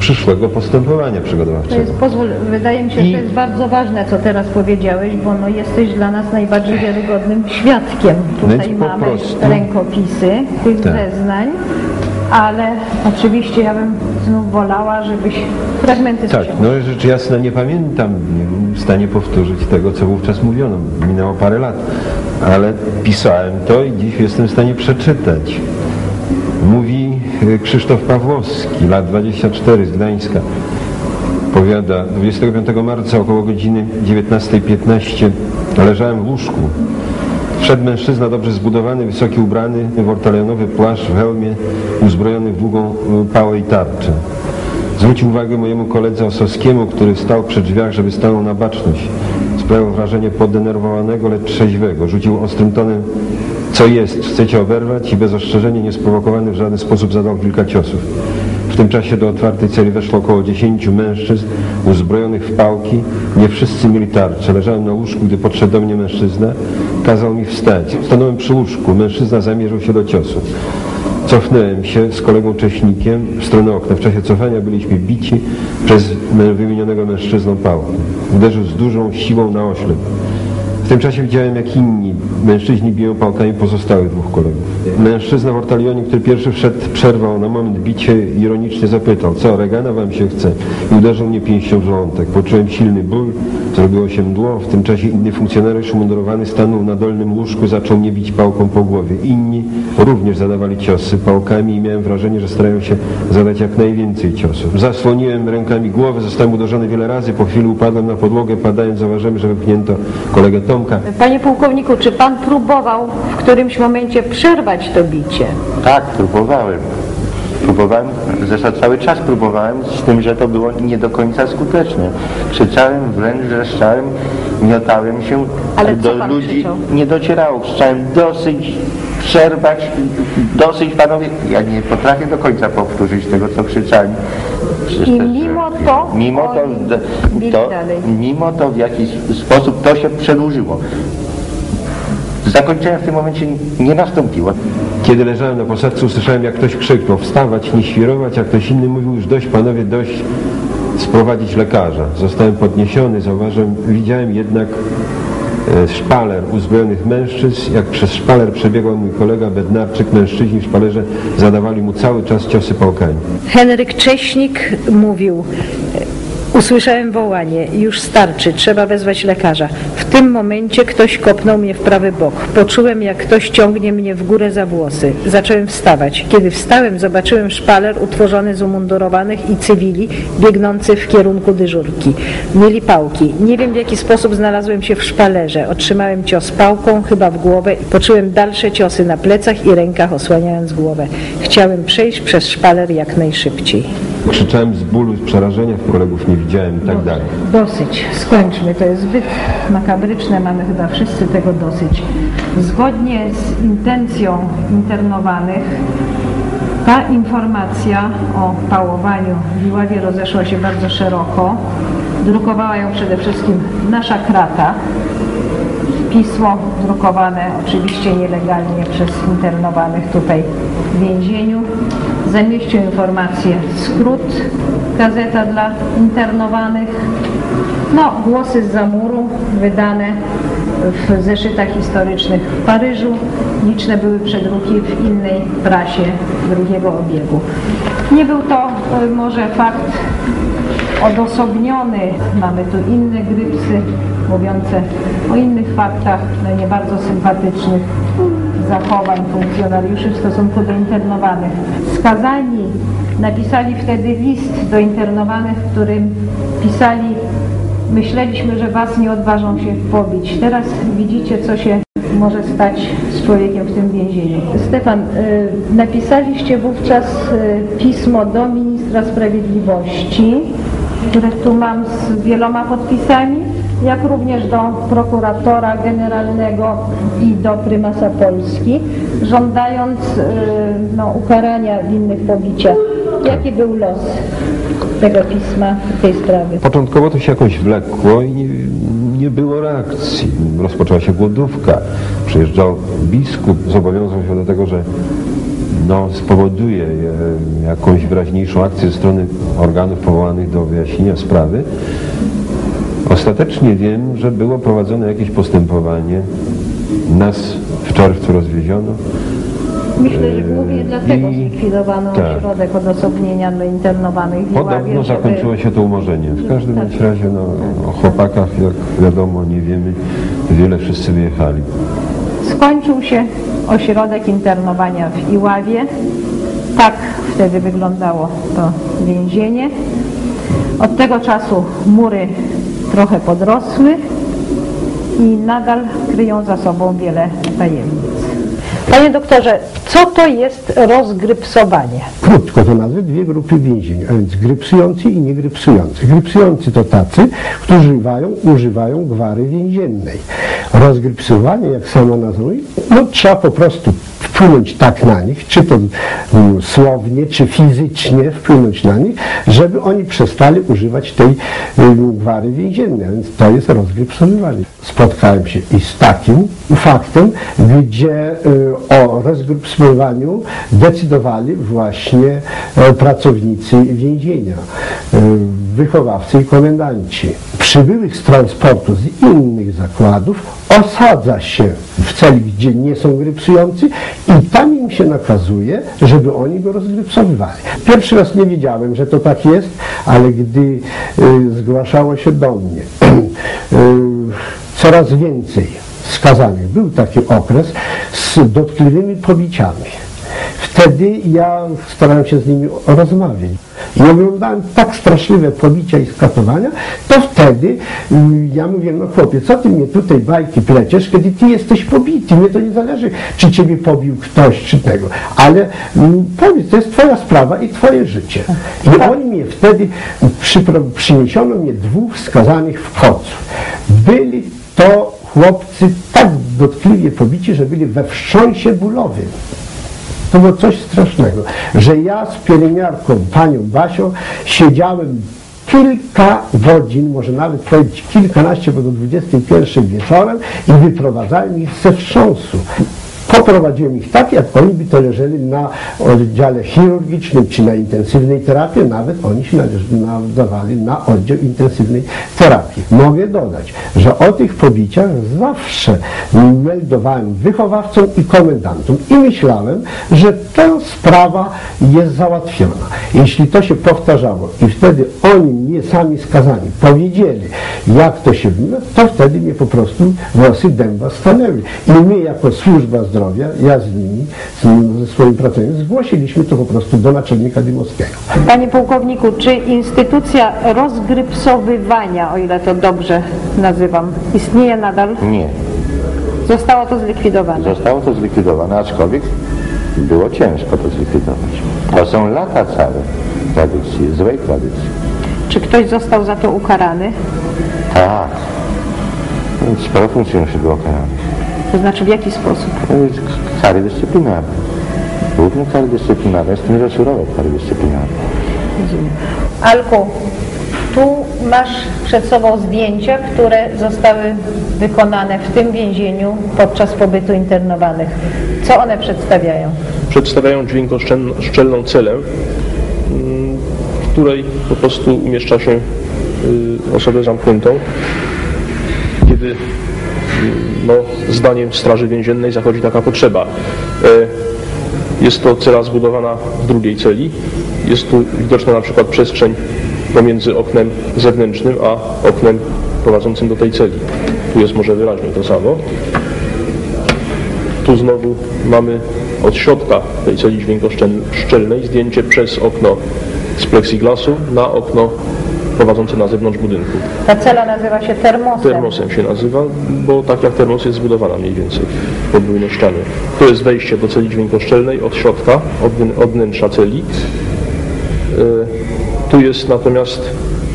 przyszłego postępowania To przygotowawczego. jest, pozwól, wydaje mi się, że to jest bardzo ważne, co teraz powiedziałeś, bo no, jesteś dla nas najbardziej wiarygodnym świadkiem. Tutaj Więc mamy prostu- rękopisy tych Tak. zeznań, ale oczywiście ja bym znów wolała, żebyś fragmenty Tak, no rzecz jasna nie pamiętam, nie byłem w stanie powtórzyć tego, co wówczas mówiono. Minęło parę lat, ale pisałem to i dziś jestem w stanie przeczytać. Mówi Krzysztof Pawłowski, lat 24 z Gdańska, powiada 25 marca około godziny 19.15 leżałem w łóżku. Wszedł mężczyzna dobrze zbudowany, wysoki ubrany, w ortalionowy płaszcz, w hełmie, uzbrojony w długą y, pałę i tarczę. Zwrócił uwagę mojemu koledze Osowskiemu, który stał przy drzwiach, żeby stanął na baczność. Sprawiał wrażenie podenerwowanego, lecz trzeźwego. Rzucił ostrym tonem, co jest, chcecie oberwać i bez ostrzeżenia, niesprowokowany w żaden sposób zadał kilka ciosów. W tym czasie do otwartej celi weszło około 10 mężczyzn uzbrojonych w pałki. Nie wszyscy mieli tarcze. Leżałem na łóżku, gdy podszedł do mnie mężczyzna. Kazał mi wstać. Stanąłem przy łóżku. Mężczyzna zamierzył się do ciosu. Cofnąłem się z kolegą Cześnikiem w stronę okna. W czasie cofania byliśmy bici przez wymienionego mężczyzną pałką. Uderzył z dużą siłą na oślep. Tym czasie widziałem, jak inni mężczyźni biją pałkami pozostałych dwóch kolegów. Mężczyzna w ortalionie, który pierwszy wszedł, przerwał na moment bicie ironicznie zapytał, co, Regana wam się chce? I uderzył mnie pięścią w żołądek. Poczułem silny ból, zrobiło się mdło. W tym czasie inny funkcjonariusz umundurowany stanął na dolnym łóżku, zaczął mnie bić pałką po głowie. Inni również zadawali ciosy pałkami i miałem wrażenie, że starają się zadać jak najwięcej ciosów. Zasłoniłem rękami głowę, zostałem uderzony wiele razy. Po chwili upadłem na podłogę, padając zauważyłem, że wypchnięto kolegę Tomka. Panie pułkowniku, czy pan próbował w którymś momencie przerwać to bicie? Tak, próbowałem. Próbowałem, zresztą cały czas próbowałem, z tym, że to było nie do końca skuteczne. Krzyczałem, wręcz wrzeszczałem, miotałem się, Ale do ludzi krzyczał? nie docierało. Krzyczałem dosyć przerwać, dosyć panowie. Ja nie potrafię do końca powtórzyć tego, co krzyczałem. Przecież I też, mimo że- to mimo to, to, mimo to w jakiś sposób to się przedłużyło. Zakończenie w tym momencie nie nastąpiło. Kiedy leżałem na posadzce, usłyszałem, jak ktoś krzyknął, wstawać, nie świrować, a ktoś inny mówił, już dość, panowie, dość, sprowadzić lekarza. Zostałem podniesiony, zauważyłem, widziałem jednak e, szpaler uzbrojonych mężczyzn. Jak przez szpaler przebiegał mój kolega Bednarczyk, mężczyźni w szpalerze zadawali mu cały czas ciosy pałkami. Henryk Cześnik mówił, usłyszałem wołanie, już starczy, trzeba wezwać lekarza. W tym momencie ktoś kopnął mnie w prawy bok. Poczułem, jak ktoś ciągnie mnie w górę za włosy. Zacząłem wstawać. Kiedy wstałem, zobaczyłem szpaler utworzony z umundurowanych i cywili, biegnący w kierunku dyżurki. Mieli pałki. Nie wiem, w jaki sposób znalazłem się w szpalerze. Otrzymałem cios pałką, chyba w głowę i poczułem dalsze ciosy na plecach i rękach, osłaniając głowę. Chciałem przejść przez szpaler jak najszybciej. Krzyczałem z bólu, z przerażenia, kolegów nie widziałem i tak dalej. Dosyć, skończmy, to jest zbyt makabryczne, mamy chyba wszyscy tego dosyć. Zgodnie z intencją internowanych, ta informacja o pałowaniu w Iławie rozeszła się bardzo szeroko. Drukowała ją przede wszystkim nasza krata. Pismo drukowane oczywiście nielegalnie przez internowanych tutaj w więzieniu. Zamieścił informację skrót, gazeta dla internowanych. No, głosy z zamuru wydane w zeszytach historycznych w Paryżu. Liczne były przedruki w innej prasie drugiego obiegu. Nie był to e, może fakt odosobniony. Mamy tu inne grypsy mówiące o innych faktach, no nie bardzo sympatycznych zachowań funkcjonariuszy w stosunku do internowanych. Skazani napisali wtedy list do internowanych, w którym pisali myśleliśmy, że was nie odważą się pobić. Teraz widzicie, co się może stać z człowiekiem w tym więzieniu. Stefan, y, napisaliście wówczas y, pismo do ministra sprawiedliwości, które tu mam z wieloma podpisami, jak również do prokuratora generalnego i do prymasa Polski, żądając y, no, ukarania winnych pobicia. Jaki był los tego pisma tej sprawie? Początkowo to się jakoś wlekło i nie, nie było reakcji. Rozpoczęła się głodówka. Przyjeżdżał biskup, zobowiązał się do tego, że no, spowoduje e, jakąś wyraźniejszą akcję ze strony organów powołanych do wyjaśnienia sprawy. Ostatecznie wiem, że było prowadzone jakieś postępowanie. Nas w czerwcu rozwieziono. Myślę, że głównie dlatego i- zlikwidowano tak. ośrodek odosobnienia dla internowanych w Iławie, Podobno zakończyło się to umorzeniem. W każdym bądź razie no, o chłopakach, jak wiadomo, nie wiemy. Wiele wszyscy wyjechali. Skończył się ośrodek internowania w Iławie. Tak wtedy wyglądało to więzienie. Od tego czasu mury trochę podrosły i nadal kryją za sobą wiele tajemnic. Panie doktorze, co to jest rozgrypsowanie? Krótko to nazwę dwie grupy więzień, a więc grypsujący i niegrypsujący. Grypsujący to tacy, którzy używają, używają gwary więziennej. Rozgrypsowanie, jak sama nazwa mówi, no trzeba po prostu wpłynąć tak na nich, czy to mm, słownie, czy fizycznie wpłynąć na nich, żeby oni przestali używać tej ym, gwary więziennej, więc to jest rozgrypsowywanie. Spotkałem się i z takim faktem, gdzie y, o rozgrypsowaniu decydowali właśnie e, pracownicy więzienia, y, wychowawcy i komendanci. Przybyłych z transportu z innych zakładów osadza się w celi, gdzie nie są grypsujący i tam im się nakazuje, żeby oni go rozgrypsowywali. Pierwszy raz nie wiedziałem, że to tak jest, ale gdy y, zgłaszało się do mnie y, coraz więcej skazanych, był taki okres z dotkliwymi pobiciami. Wtedy ja starałem się z nimi rozmawiać. I oglądałem tak straszliwe pobicia i skatowania, to wtedy mm, ja mówię, no chłopie, co ty mnie tutaj bajki pleciesz, kiedy ty jesteś pobity, mnie to nie zależy, czy ciebie pobił ktoś, czy tego, ale mm, powiedz, to jest twoja sprawa i twoje życie. I oni mnie wtedy, przypro- przyniesiono mnie dwóch skazanych w kocu. Byli to chłopcy tak dotkliwie pobici, że byli we wstrząsie bólowym. To było coś strasznego, że ja z pielęgniarką, panią Basią, siedziałem kilka godzin, może nawet powiedzieć kilkanaście, bo do 21 wieczorem i wyprowadzałem ich ze wstrząsu. Poprowadziłem ich tak, jak oni by to leżeli na oddziale chirurgicznym czy na intensywnej terapii, nawet oni się nadawali na oddział intensywnej terapii. Mogę dodać, że o tych pobiciach zawsze meldowałem wychowawcom i komendantom i myślałem, że ta sprawa jest załatwiona. Jeśli to się powtarzało i wtedy oni mnie sami skazani powiedzieli, jak to się wygląda, to wtedy mnie po prostu włosy dęba stanęły. I my jako służba zdrowia, ja z nimi, z, ze swoim pracownikiem, zgłosiliśmy to po prostu do naczelnika Dymowskiego. Panie pułkowniku, czy instytucja rozgrypsowywania, o ile to dobrze nazywam, istnieje nadal? Nie. Zostało to zlikwidowane. Zostało to zlikwidowane, aczkolwiek było ciężko to zlikwidować. To są lata całe tradycji, złej tradycji. Czy ktoś został za to ukarany? Tak. Sporo funkcjonariuszy było karanych. To znaczy w jaki sposób? To jest Kary dyscyplinarne. Głównie kary dyscyplinarne, tym, że surowe kary dyscyplinarne. Alku, tu masz przed sobą zdjęcia, które zostały wykonane w tym więzieniu podczas pobytu internowanych. Co one przedstawiają? Przedstawiają dźwiękoszczelną celę, w której po prostu umieszcza się y, osobę zamkniętą, kiedy mm, no, zdaniem Straży Więziennej zachodzi taka potrzeba. E, Jest to cela zbudowana w drugiej celi. Jest tu widoczna na przykład przestrzeń pomiędzy oknem zewnętrznym a oknem prowadzącym do tej celi. Tu jest może wyraźnie to samo. Tu znowu mamy od środka tej celi dźwiękoszczelnej zdjęcie przez okno z plexiglasu na okno prowadzące na zewnątrz budynku. Ta cela nazywa się termosem. Termosem się nazywa, bo tak jak termos jest zbudowana mniej więcej w podwójnej ścianie. Tu jest wejście do celi dźwiękoszczelnej od środka, od, od wnętrza celi. E, Tu jest natomiast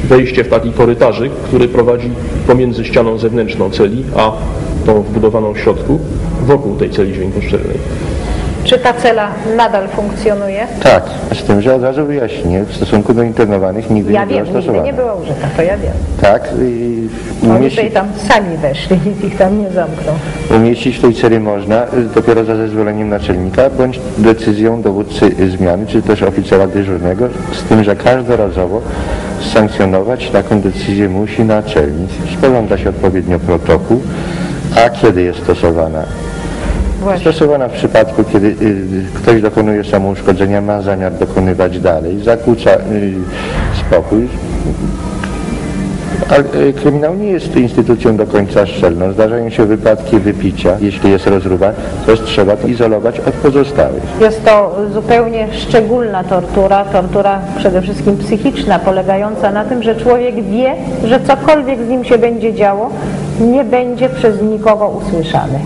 wejście w taki korytarzyk, który prowadzi pomiędzy ścianą zewnętrzną celi, a tą wbudowaną w środku, wokół tej celi dźwiękoszczelnej. Czy ta cela nadal funkcjonuje? Tak, z tym, że od razu wyjaśnię, w stosunku do internowanych nigdy Ja nie była wiem, nigdy stosowana. nie była użyta, to ja wiem. Tak, i Oni umieści, tutaj tam sami weszli, nikt ich tam nie zamknął. umieścić w tej celi można y, dopiero za zezwoleniem naczelnika bądź decyzją dowódcy zmiany, czy też oficera dyżurnego, z tym, że każdorazowo sankcjonować taką decyzję musi naczelnik. Spogląda się odpowiednio protokół, a kiedy jest stosowana? Właśnie. Stosowana w przypadku, kiedy y, ktoś dokonuje samouszkodzenia, ma zamiar dokonywać dalej, zakłóca y, spokój, Ale y, kryminał nie jest instytucją do końca szczelną. Zdarzają się wypadki wypicia. Jeśli jest rozruba, to trzeba to izolować od pozostałych. Jest to zupełnie szczególna tortura, tortura przede wszystkim psychiczna, polegająca na tym, że człowiek wie, że cokolwiek z nim się będzie działo, nie będzie przez nikogo usłyszany.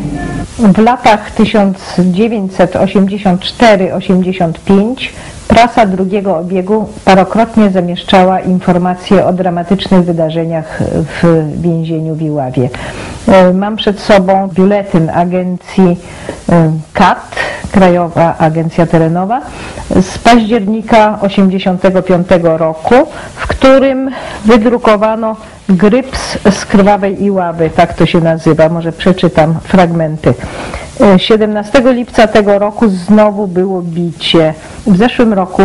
W latach 1984-85 prasa drugiego obiegu parokrotnie zamieszczała informacje o dramatycznych wydarzeniach w więzieniu w Iławie. E, Mam przed sobą biuletyn agencji e, KAT, Krajowa Agencja Terenowa, z października 85 roku, w którym wydrukowano gryps z krwawej Iławy, tak to się nazywa, może przeczytam fragmenty. E, 17 lipca tego roku znowu było bicie. W zeszłym roku,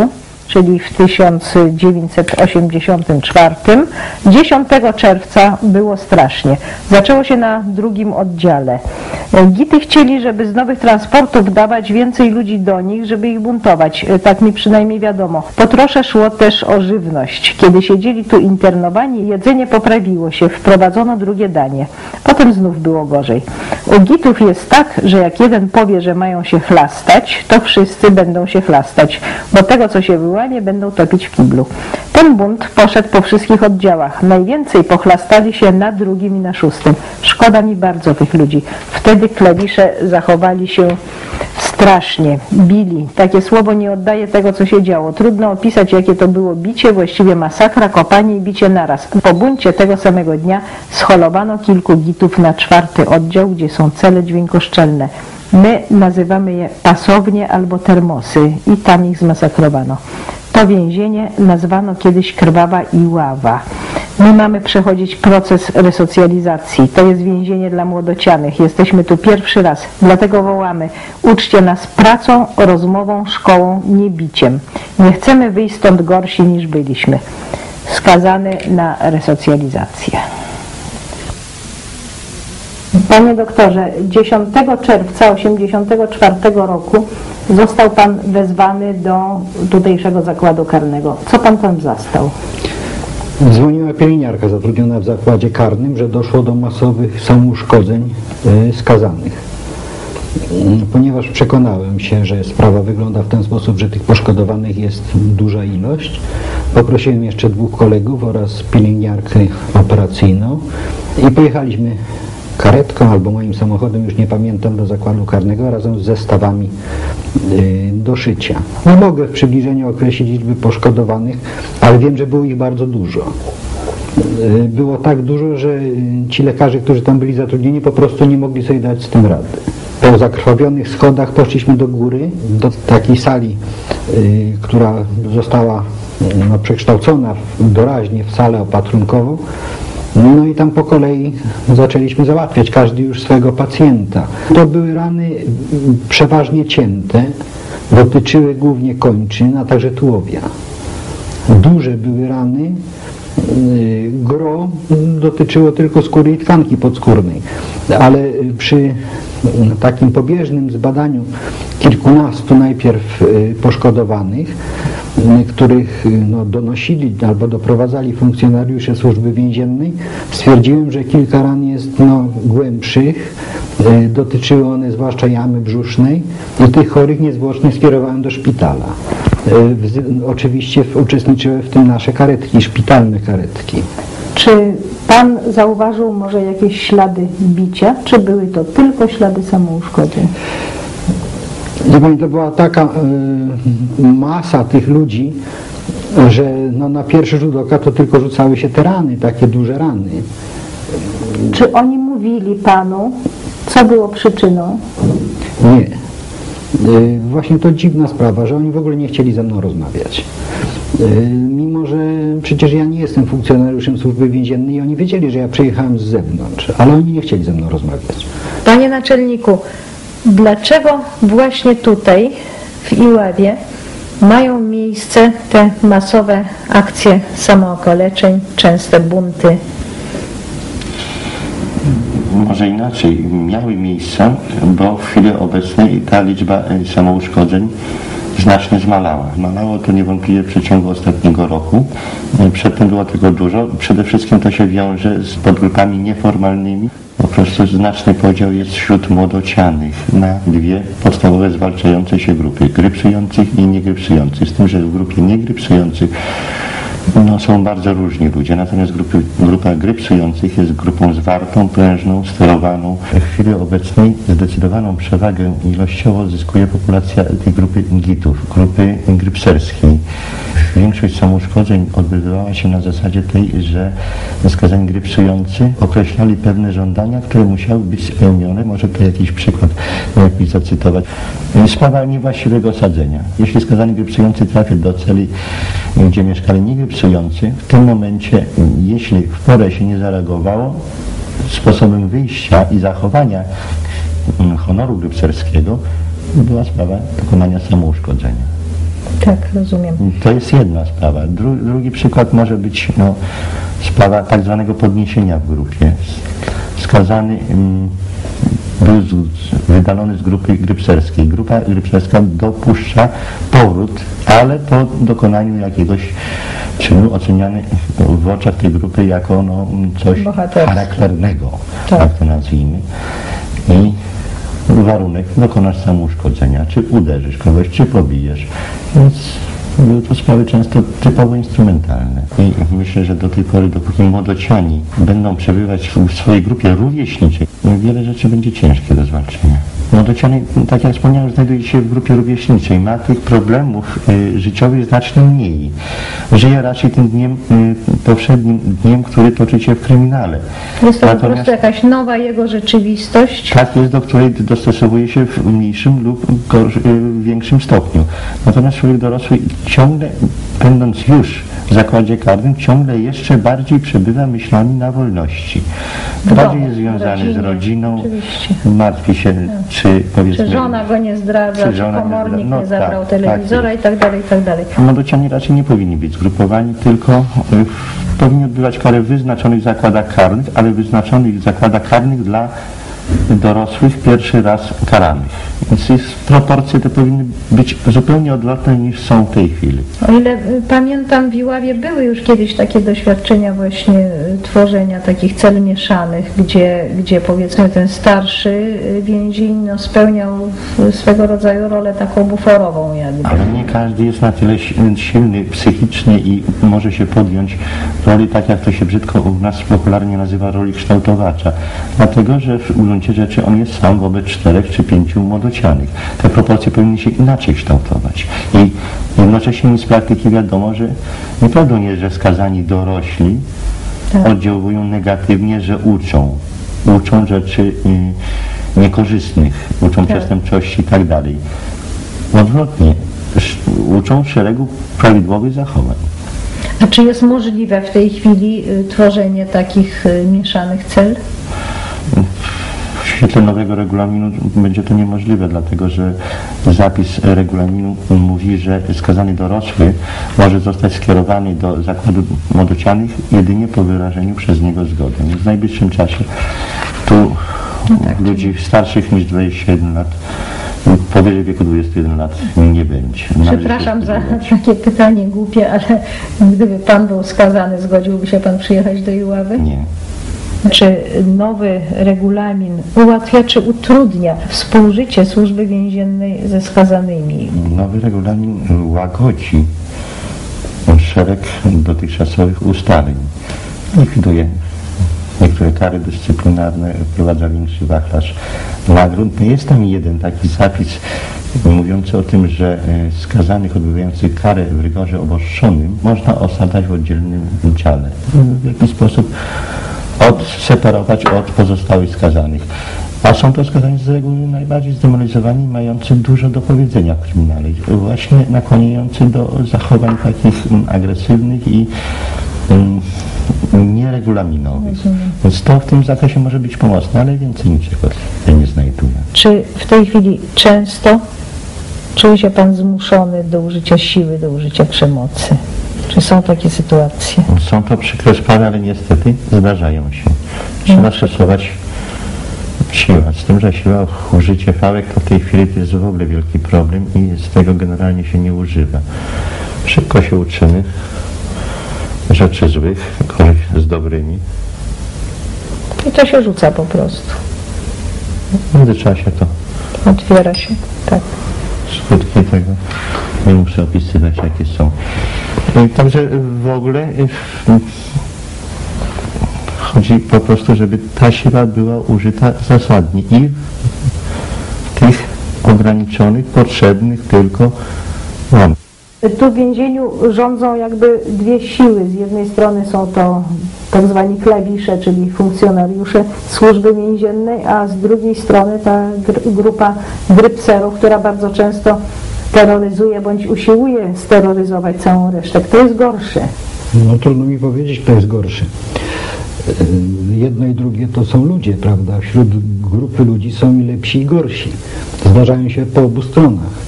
czyli w 1984, 10 czerwca było strasznie. Zaczęło się na drugim oddziale. Gity chcieli, żeby z nowych transportów dawać więcej ludzi do nich, żeby ich buntować. Tak mi przynajmniej wiadomo. Po trosze szło też o żywność. Kiedy siedzieli tu internowani, jedzenie poprawiło się, wprowadzono drugie danie. Potem znów było gorzej. U Gitów jest tak, że jak jeden powie, że mają się chlastać, to wszyscy będą się chlastać, bo tego, co się będą topić w kiblu. Ten bunt poszedł po wszystkich oddziałach. Najwięcej pochlastali się na drugim i na szóstym. Szkoda mi bardzo tych ludzi. Wtedy klawisze zachowali się strasznie, bili. Takie słowo nie oddaje tego, co się działo. Trudno opisać, jakie to było bicie, właściwie masakra, kopanie i bicie naraz. Po buncie tego samego dnia scholowano kilku gitów na czwarty oddział, gdzie są cele dźwiękoszczelne. My nazywamy je pasownie albo termosy i tam ich zmasakrowano. To więzienie nazwano kiedyś Krwawa i Ława. My mamy przechodzić proces resocjalizacji. To jest więzienie dla młodocianych. Jesteśmy tu pierwszy raz. Dlatego wołamy, uczcie nas pracą, rozmową, szkołą, nie biciem. Nie chcemy wyjść stąd gorsi niż byliśmy. Skazany na resocjalizację. Panie doktorze, 10 czerwca 1984 roku został Pan wezwany do tutejszego zakładu karnego. Co Pan tam zastał? Dzwoniła pielęgniarka zatrudniona w zakładzie karnym, że doszło do masowych samouszkodzeń e, skazanych. Mm, Ponieważ przekonałem się, że sprawa wygląda w ten sposób, że tych poszkodowanych jest duża ilość, poprosiłem jeszcze dwóch kolegów oraz pielęgniarkę operacyjną i pojechaliśmy karetką albo moim samochodem, już nie pamiętam, do zakładu karnego razem z zestawami y, do szycia. Nie mogę w przybliżeniu określić liczby poszkodowanych, ale wiem, że było ich bardzo dużo. Y, Było tak dużo, że y, ci lekarze, którzy tam byli zatrudnieni, po prostu nie mogli sobie dać z tym rady. Po zakrwawionych schodach poszliśmy do góry, do takiej sali, która została no, przekształcona doraźnie w salę opatrunkową. No i tam po kolei zaczęliśmy załatwiać każdy już swego pacjenta. To były rany y, przeważnie cięte, dotyczyły głównie kończyn, a także tułowia. Duże były rany, y, gro dotyczyło tylko skóry i tkanki podskórnej, ale y, przy y, takim pobieżnym zbadaniu kilkunastu najpierw y, poszkodowanych, których y, no, donosili albo doprowadzali funkcjonariusze służby więziennej, stwierdziłem, że kilka ran jest no, głębszych, y, dotyczyły one zwłaszcza jamy brzusznej i tych chorych niezwłocznie skierowałem do szpitala. Y, Oczywiście uczestniczyły w tym nasze karetki, szpitalne karetki. Czy Pan zauważył może jakieś ślady bicia, czy były to tylko ślady samouszkodzeń? Pani, to była taka y, masa tych ludzi, że no, na pierwszy rzut oka to tylko rzucały się te rany, takie duże rany. Czy oni mówili Panu, co było przyczyną? Nie. Y, Właśnie to dziwna sprawa, że oni w ogóle nie chcieli ze mną rozmawiać. Y, Mimo, że przecież ja nie jestem funkcjonariuszem służby więziennej i oni wiedzieli, że ja przyjechałem z zewnątrz, ale oni nie chcieli ze mną rozmawiać. Panie naczelniku, dlaczego właśnie tutaj, w Iławie, mają miejsce te masowe akcje samookaleczeń, częste bunty? Może inaczej, miały miejsce, bo w chwili obecnej ta liczba e, samouszkodzeń znacznie zmalała. Zmalało to niewątpliwie w przeciągu ostatniego roku. E, Przedtem było tego dużo. Przede wszystkim to się wiąże z podgrupami nieformalnymi. Po prostu znaczny podział jest wśród młodocianych na dwie podstawowe zwalczające się grupy, grypsujących i niegrypsujących. Z tym, że w grupie niegrypsujących no, są bardzo różni ludzie, natomiast grupy, grupa grypsujących jest grupą zwartą, prężną, sterowaną. W chwili obecnej zdecydowaną przewagę ilościowo zyskuje populacja tej grupy gitów, grupy grypserskiej. Większość samoszkodzeń odbywała się na zasadzie tej, że skazani grypsujący określali pewne żądania, które musiały być spełnione. Może to jakiś przykład jakiś zacytować. Sprawa niewłaściwego osadzenia. Jeśli skazany grypsujący trafi do celi, gdzie mieszkali w tym momencie, jeśli w porę się nie zareagowało, sposobem wyjścia i zachowania mm, honoru grypserskiego była sprawa dokonania samouszkodzenia. Tak, rozumiem. To jest jedna sprawa. Dru, drugi przykład może być no, sprawa tak zwanego podniesienia w grupie. Skazany mm, był z, wydalony z grupy grypserskiej. Grupa grypserska dopuszcza powrót, ale po dokonaniu jakiegoś czynu oceniany w oczach tej grupy jako no, coś charakternego, Tak. tak to nazwijmy. I warunek dokonasz samouszkodzenia, czy uderzysz kogoś, czy pobijesz. Więc były to sprawy często typowo instrumentalne. I myślę, że do tej pory, dopóki młodociani będą przebywać w swojej grupie rówieśniczej, wiele rzeczy będzie ciężkie do zwalczenia. Młodociany, tak jak wspomniałem, znajduje się w grupie rówieśniczej. Ma tych problemów y, życiowych znacznie mniej. Żyje raczej tym dniem, y, powszednim dniem, który toczy się w kryminale. Jest to po Natomiast- prostu jakaś nowa jego rzeczywistość. tak jest, do której dostosowuje się w mniejszym lub gorzy- y, większym stopniu. Natomiast człowiek dorosły ciągle, będąc już w zakładzie karnym, ciągle jeszcze bardziej przebywa myślami na wolności. Bardziej jest związany rodzinie, z rodziną, oczywiście. martwi się, czy powiedzmy... Czy żona go nie zdradza, Czy czy żona nie komornik zdradza. No nie zabrał tak, telewizora tak i tak dalej, i tak dalej. Młodociani raczej nie powinni być zgrupowani, tylko y, powinni odbywać karę w wyznaczonych zakładach karnych, ale wyznaczonych zakładach karnych dla dorosłych pierwszy raz karanych. Więc jest, proporcje te powinny być zupełnie odwrotne niż są w tej chwili. O ile y, pamiętam, w Iławie były już kiedyś takie doświadczenia właśnie y, tworzenia takich cel mieszanych, gdzie, gdzie powiedzmy ten starszy y, więzień no, spełniał swego rodzaju rolę taką buforową jakby. Ale nie każdy jest na tyle si- silny psychicznie i może się podjąć roli, tak jak to się brzydko u nas popularnie nazywa, roli kształtowacza. Dlatego, że w gruncie rzeczy on jest sam wobec czterech czy pięciu młodocianych. Te proporcje powinny się inaczej kształtować. I jednocześnie z praktyki wiadomo, że nieprawdą jest, że skazani dorośli oddziałują negatywnie, że uczą. Uczą rzeczy y, niekorzystnych, uczą przestępczości i tak dalej. Odwrotnie, uczą szeregu prawidłowych zachowań. A czy jest możliwe w tej chwili y, tworzenie takich y, mieszanych cel? W świetle nowego regulaminu będzie to niemożliwe, dlatego że zapis regulaminu mówi, że skazany dorosły może zostać skierowany do zakładu młodocianych jedynie po wyrażeniu przez niego zgody. Więc w najbliższym czasie tu ludzi starszych niż 21 lat, powyżej wieku 21 lat nie będzie. Należy Przepraszam za takie pytanie głupie, ale gdyby Pan był skazany, zgodziłby się Pan przyjechać do Iławy? Nie. Czy nowy regulamin ułatwia czy utrudnia współżycie służby więziennej ze skazanymi? Nowy regulamin łagodzi szereg dotychczasowych ustaleń. Likwiduje niektóre kary dyscyplinarne, wprowadza większy wachlarz nagród. No Jest tam jeden taki zapis mówiący o tym, że e, skazanych odbywających karę w rygorze obostrzonym można osadzać w oddzielnym ciele. W jakiś sposób odseparować od pozostałych skazanych. A są to skazani z reguły najbardziej zdemoralizowani, mający dużo do powiedzenia w kryminale, właśnie nakłaniający do zachowań takich mm, agresywnych i mm, nieregulaminowych. Więc to w tym zakresie może być pomocne, ale więcej niczego tutaj nie znajduję. Czy w tej chwili często czuje się Pan zmuszony do użycia siły, do użycia przemocy? Czy są takie sytuacje? Są to przykre sprawy, ale niestety zdarzają się. Trzeba stosować siła. Z tym, że siła, użycie pałek to w tej chwili to jest w ogóle wielki problem i z tego generalnie się nie używa. Szybko się uczymy rzeczy złych, gorzej z dobrymi. I to się rzuca po prostu. W międzyczasie to Otwiera się. Tak. Skutki tego nie muszę opisywać, jakie są. Y, Także w ogóle y, chodzi po prostu, żeby ta siła była użyta zasadnie i w tych ograniczonych, potrzebnych tylko. Tu w więzieniu rządzą jakby dwie siły. Z jednej strony są to tak zwani klawisze, czyli funkcjonariusze służby więziennej, a z drugiej strony ta gr- grupa grypserów, która bardzo często terroryzuje bądź usiłuje steroryzować całą resztę. Kto jest gorszy? No trudno mi powiedzieć, kto jest gorszy. E, Jedno i drugie to są ludzie, prawda? Wśród grupy ludzi są i lepsi i gorsi. Zdarzają się po obu stronach.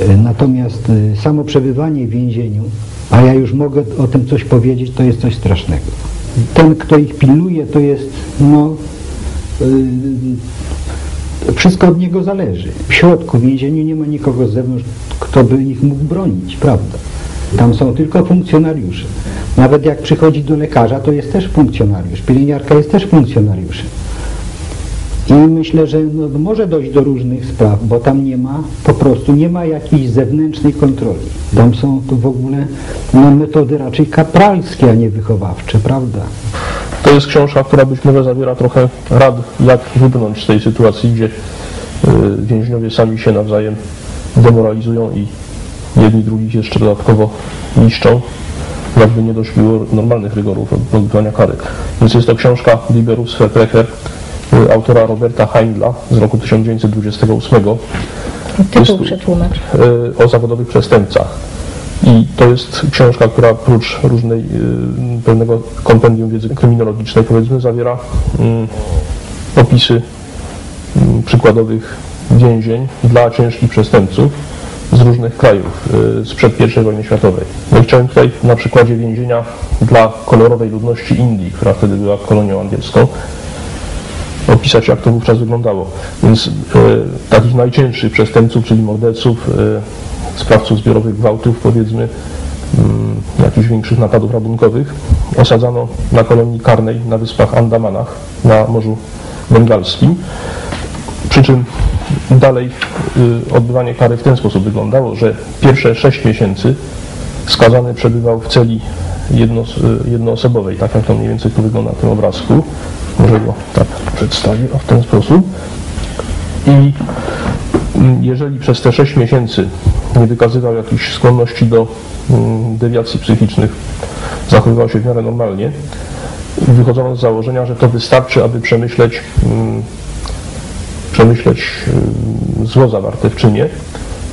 E, Natomiast e, samo przebywanie w więzieniu, a ja już mogę o tym coś powiedzieć, to jest coś strasznego. Ten, kto ich pilnuje, to jest, no, e, wszystko od niego zależy. W środku w więzieniu nie ma nikogo z zewnątrz, kto by ich mógł bronić, prawda? Tam są tylko funkcjonariusze. Nawet jak przychodzi do lekarza, to jest też funkcjonariusz. Pielęgniarka jest też funkcjonariuszem. I myślę, że no, może dojść do różnych spraw, bo tam nie ma, po prostu nie ma jakiejś zewnętrznej kontroli. Tam są to w ogóle no, metody raczej kapralskie, a nie wychowawcze, prawda? To jest książka, która być może zawiera trochę rad, jak wybrnąć z tej sytuacji, gdzie y, więźniowie sami się nawzajem demoralizują i jedni drugich jeszcze dodatkowo niszczą, jakby nie dość było normalnych rygorów odbywania kary. Więc jest to książka Liberus Verbrecher y, autora Roberta Heindla z roku 1928 Tytuł przetłumacz. y, o zawodowych przestępcach. I to jest książka, która prócz różnej, y, pewnego kompendium wiedzy kryminologicznej, powiedzmy, zawiera opisy przykładowych więzień dla ciężkich przestępców z różnych krajów y, sprzed I wojny światowej. No i chciałem tutaj na przykładzie więzienia dla kolorowej ludności Indii, która wtedy była kolonią angielską, opisać, jak to wówczas wyglądało. Więc e, takich najcięższych przestępców, czyli morderców, e, sprawców zbiorowych gwałtów, powiedzmy, mm, jakichś większych napadów rabunkowych, osadzano na kolonii karnej na wyspach Andamanach na Morzu Bengalskim. Przy czym dalej y, odbywanie kary w ten sposób wyglądało, że pierwsze 6 miesięcy skazany przebywał w celi jedno, y, jednoosobowej, tak jak to mniej więcej tu wygląda na tym obrazku. Może go tak przedstawię w ten sposób. I mm, jeżeli przez te 6 miesięcy nie wykazywał jakichś skłonności do mm, dewiacji psychicznych, zachowywał się w miarę normalnie, wychodzono z założenia, że to wystarczy, aby przemyśleć mm, przemyśleć zło zawarte w czynie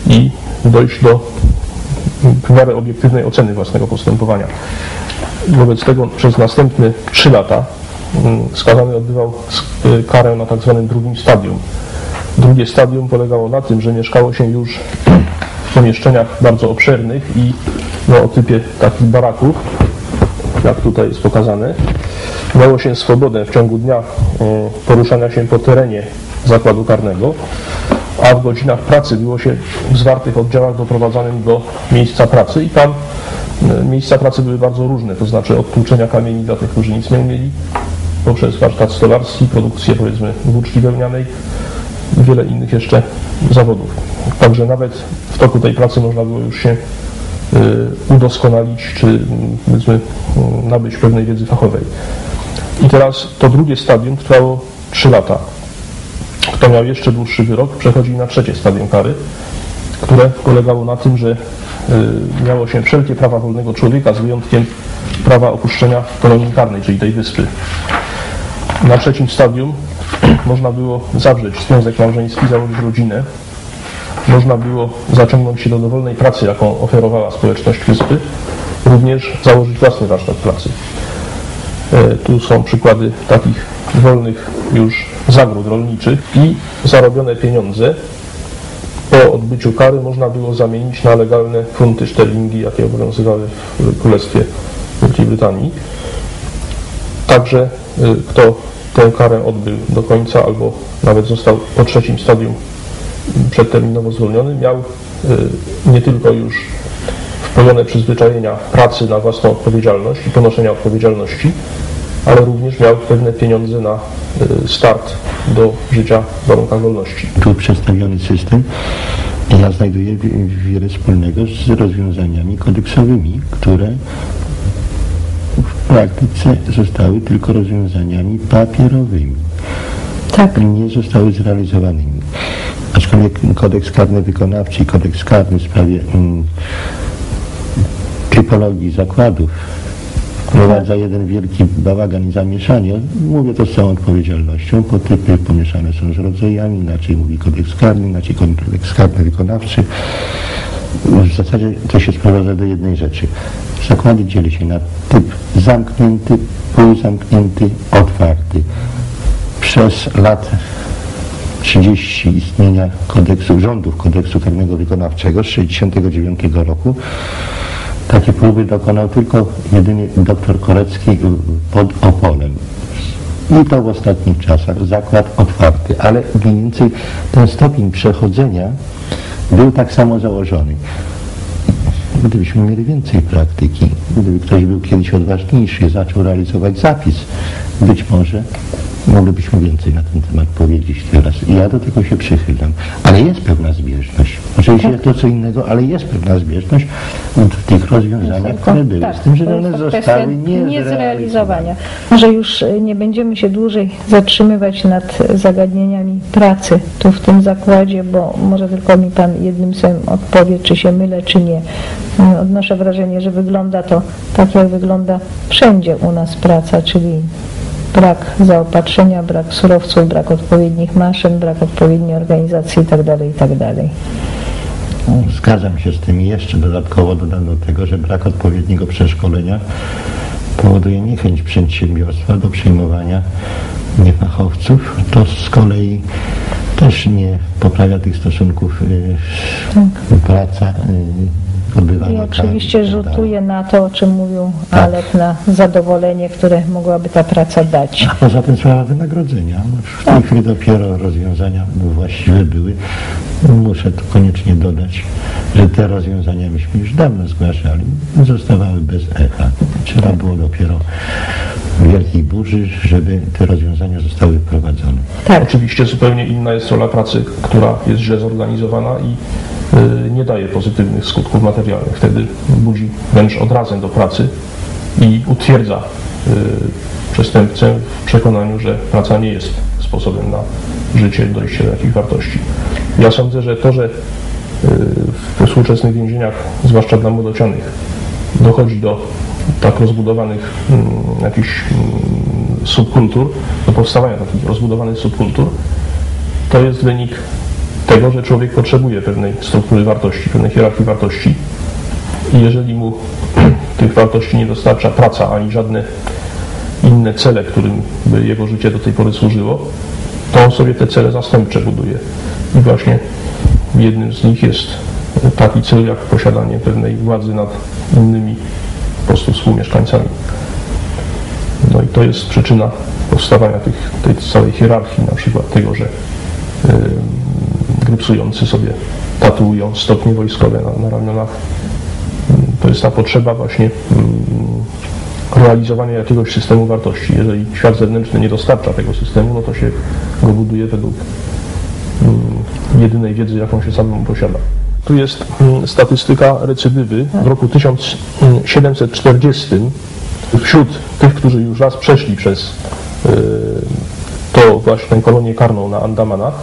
i dojść do w miarę obiektywnej oceny własnego postępowania. Wobec tego przez następne trzy lata skazany odbywał sk- y, karę na tak zwanym drugim stadium. Drugie stadium polegało na tym, że mieszkało się już w pomieszczeniach bardzo obszernych i no, o typie takich baraków, jak tutaj jest pokazane. Miało się swobodę w ciągu dnia y, poruszania się po terenie zakładu karnego, a w godzinach pracy było się w zwartych oddziałach doprowadzanym do miejsca pracy i tam e, miejsca pracy były bardzo różne, to znaczy od tłuczenia kamieni dla tych, którzy nic nie umieli, poprzez warsztat stolarski, produkcję powiedzmy włóczki wełnianej wiele innych jeszcze zawodów. Także nawet w toku tej pracy można było już się e, udoskonalić, czy powiedzmy mm, nabyć pewnej wiedzy fachowej. I teraz to drugie stadium trwało 3 lata. Kto miał jeszcze dłuższy wyrok, przechodzi na trzecie stadium kary, które polegało na tym, że y, miało się wszelkie prawa wolnego człowieka z wyjątkiem prawa opuszczenia kolonii karnej, czyli tej wyspy. Na trzecim stadium można było zawrzeć związek małżeński, założyć rodzinę. Można było zaciągnąć się do dowolnej pracy, jaką oferowała społeczność wyspy, również założyć własny warsztat pracy. E, Tu są przykłady takich wolnych już zagród rolniczych i zarobione pieniądze po odbyciu kary można było zamienić na legalne funty szterlingi, jakie obowiązywały w Królestwie Wielkiej Brytanii. Także y, kto tę karę odbył do końca albo nawet został po trzecim stadium przedterminowo zwolniony, miał y, nie tylko już wpojone przyzwyczajenia pracy na własną odpowiedzialność i ponoszenia odpowiedzialności, ale również miał pewne pieniądze na y, start do życia w warunkach wolności. Tu przedstawiony system ja znajduję wi- wiele wspólnego z rozwiązaniami kodeksowymi, które w praktyce zostały tylko rozwiązaniami papierowymi. Tak. Nie zostały zrealizowanymi. Aczkolwiek kodeks karny wykonawczy i kodeks karny w sprawie mm, typologii zakładów wprowadza jeden wielki bałagan i zamieszanie. Mówię to z całą odpowiedzialnością, bo typy pomieszane są z rodzajami, inaczej mówi kodeks karny, inaczej kodeks karny wykonawczy. W zasadzie to się sprowadza do jednej rzeczy. Zakłady dzieli się na typ zamknięty, półzamknięty, otwarty. Przez lat 30 istnienia kodeksu, rządów kodeksu karnego wykonawczego z 69 roku takie próby dokonał tylko jedynie doktor Korecki pod Opolem. I to w ostatnich czasach zakład otwarty, ale mniej więcej ten stopień przechodzenia był tak samo założony. Gdybyśmy mieli więcej praktyki, gdyby ktoś był kiedyś odważniejszy, zaczął realizować zapis, być może moglibyśmy więcej na ten temat powiedzieć teraz. Ja do tego się przychylam. Ale jest pewna zbieżność. Oczywiście jest to co innego, ale jest pewna zbieżność w tych rozwiązaniach, które były. Tak, Z tym, że one zostały kwestia nie niezrealizowania. Może już y, nie będziemy się dłużej zatrzymywać nad y, zagadnieniami pracy tu w tym zakładzie, bo może tylko mi Pan jednym słowem odpowie, czy się mylę, czy nie. Y, Odnoszę wrażenie, że wygląda to tak, jak wygląda wszędzie u nas praca, czyli brak zaopatrzenia, brak surowców, brak odpowiednich maszyn, brak odpowiedniej organizacji itd. itd. Zgadzam się z tym i jeszcze dodatkowo dodam do tego, że brak odpowiedniego przeszkolenia powoduje niechęć przedsiębiorstwa do przyjmowania niefachowców. To z kolei też nie poprawia tych stosunków y, praca y, odbywana. I oczywiście tak, tak rzutuje na to, o czym mówił Tak. Alek, na zadowolenie, które mogłaby ta praca dać. A poza tym sprawa wynagrodzenia. No, W tej chwili dopiero rozwiązania właściwe były. Muszę tu koniecznie dodać, że te rozwiązania myśmy już dawno zgłaszali. Zostawały bez echa. Trzeba było dopiero wielkiej burzy, żeby te rozwiązania zostały wprowadzone. Tak. Oczywiście zupełnie inna jest rola pracy, która jest źle zorganizowana i y, nie daje pozytywnych skutków materialnych. Wtedy budzi wręcz odrazę do pracy i utwierdza y, przestępcę w przekonaniu, że praca nie jest sposobem na życie, dojście do jakichś wartości. Ja sądzę, że to, że y, w współczesnych więzieniach, zwłaszcza dla młodocianych, dochodzi do tak rozbudowanych mm, jakichś mm, subkultur, do powstawania takich rozbudowanych subkultur, to jest wynik tego, że człowiek potrzebuje pewnej struktury wartości, pewnej hierarchii wartości i jeżeli mu tych wartości nie dostarcza praca ani żadne inne cele, którym by jego życie do tej pory służyło, to on sobie te cele zastępcze buduje. I właśnie jednym z nich jest taki cel jak posiadanie pewnej władzy nad innymi po prostu współmieszkańcami. No i to jest przyczyna powstawania tych, tej całej hierarchii, na przykład tego, że y, grypsujący sobie tatuują stopnie wojskowe na, na ramionach. To jest ta potrzeba właśnie mm, realizowania jakiegoś systemu wartości. Jeżeli świat zewnętrzny nie dostarcza tego systemu, no to się go buduje według mm, jedynej wiedzy, jaką się samemu posiada. Tu jest mm, statystyka recydywy w roku 1740 wśród tych, którzy już raz przeszli przez y, to właśnie kolonię karną na Andamanach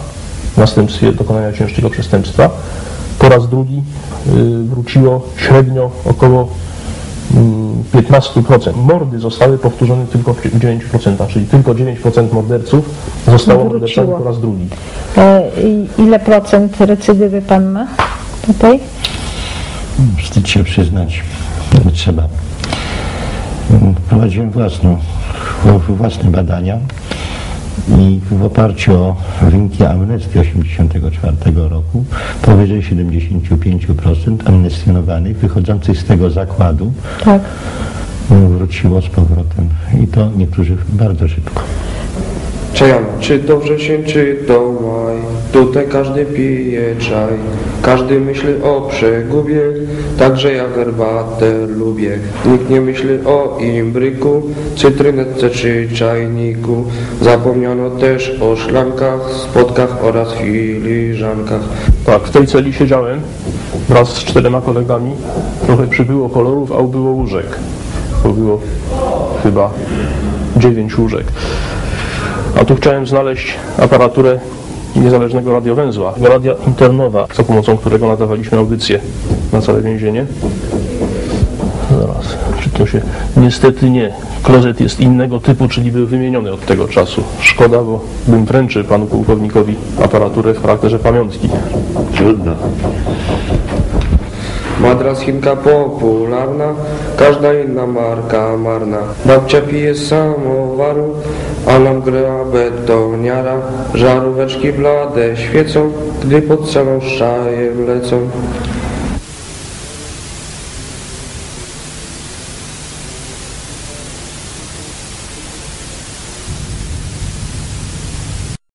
w następstwie dokonania ciężkiego przestępstwa, po raz drugi y, wróciło średnio około mm, 15%. Mordy zostały powtórzone tylko w 9%, czyli tylko 9% morderców zostało Wróciło. mordercami po raz drugi. E, i ile procent recydywy Pan ma tutaj? Wstyd się przyznać, trzeba. Prowadziłem własną, własne badania i w oparciu o wyniki amnestii 1984 roku powyżej 75% amnestionowanych wychodzących z tego zakładu Tak. wróciło z powrotem i to niektórzy bardzo szybko. Czejan, czy to wrzesień, czy to maj, tutaj każdy pije czaj, każdy myśli o przegubie, także ja herbatę lubię. Nikt nie myśli o imbryku, cytrynetce czy czajniku, zapomniano też o szklankach, spotkach oraz filiżankach. Tak, w tej celi siedziałem wraz z czterema kolegami. Trochę przybyło kolorów, a ubyło łóżek. Bo było chyba dziewięć łóżek. A tu chciałem znaleźć aparaturę niezależnego radiowęzła, radia internowa, za pomocą którego nadawaliśmy audycję na całe więzienie. Zaraz, czy to się... Niestety nie. Klozet jest innego typu, czyli był wymieniony od tego czasu. Szkoda, bo bym wręczył panu pułkownikowi aparaturę w charakterze pamiątki. Trudno. Madras Chinka popularna, każda inna marka marna. Babcia pije samowaru, a nam gra betoniara. Żaróweczki blade świecą, gdy pod celą szczajem lecą.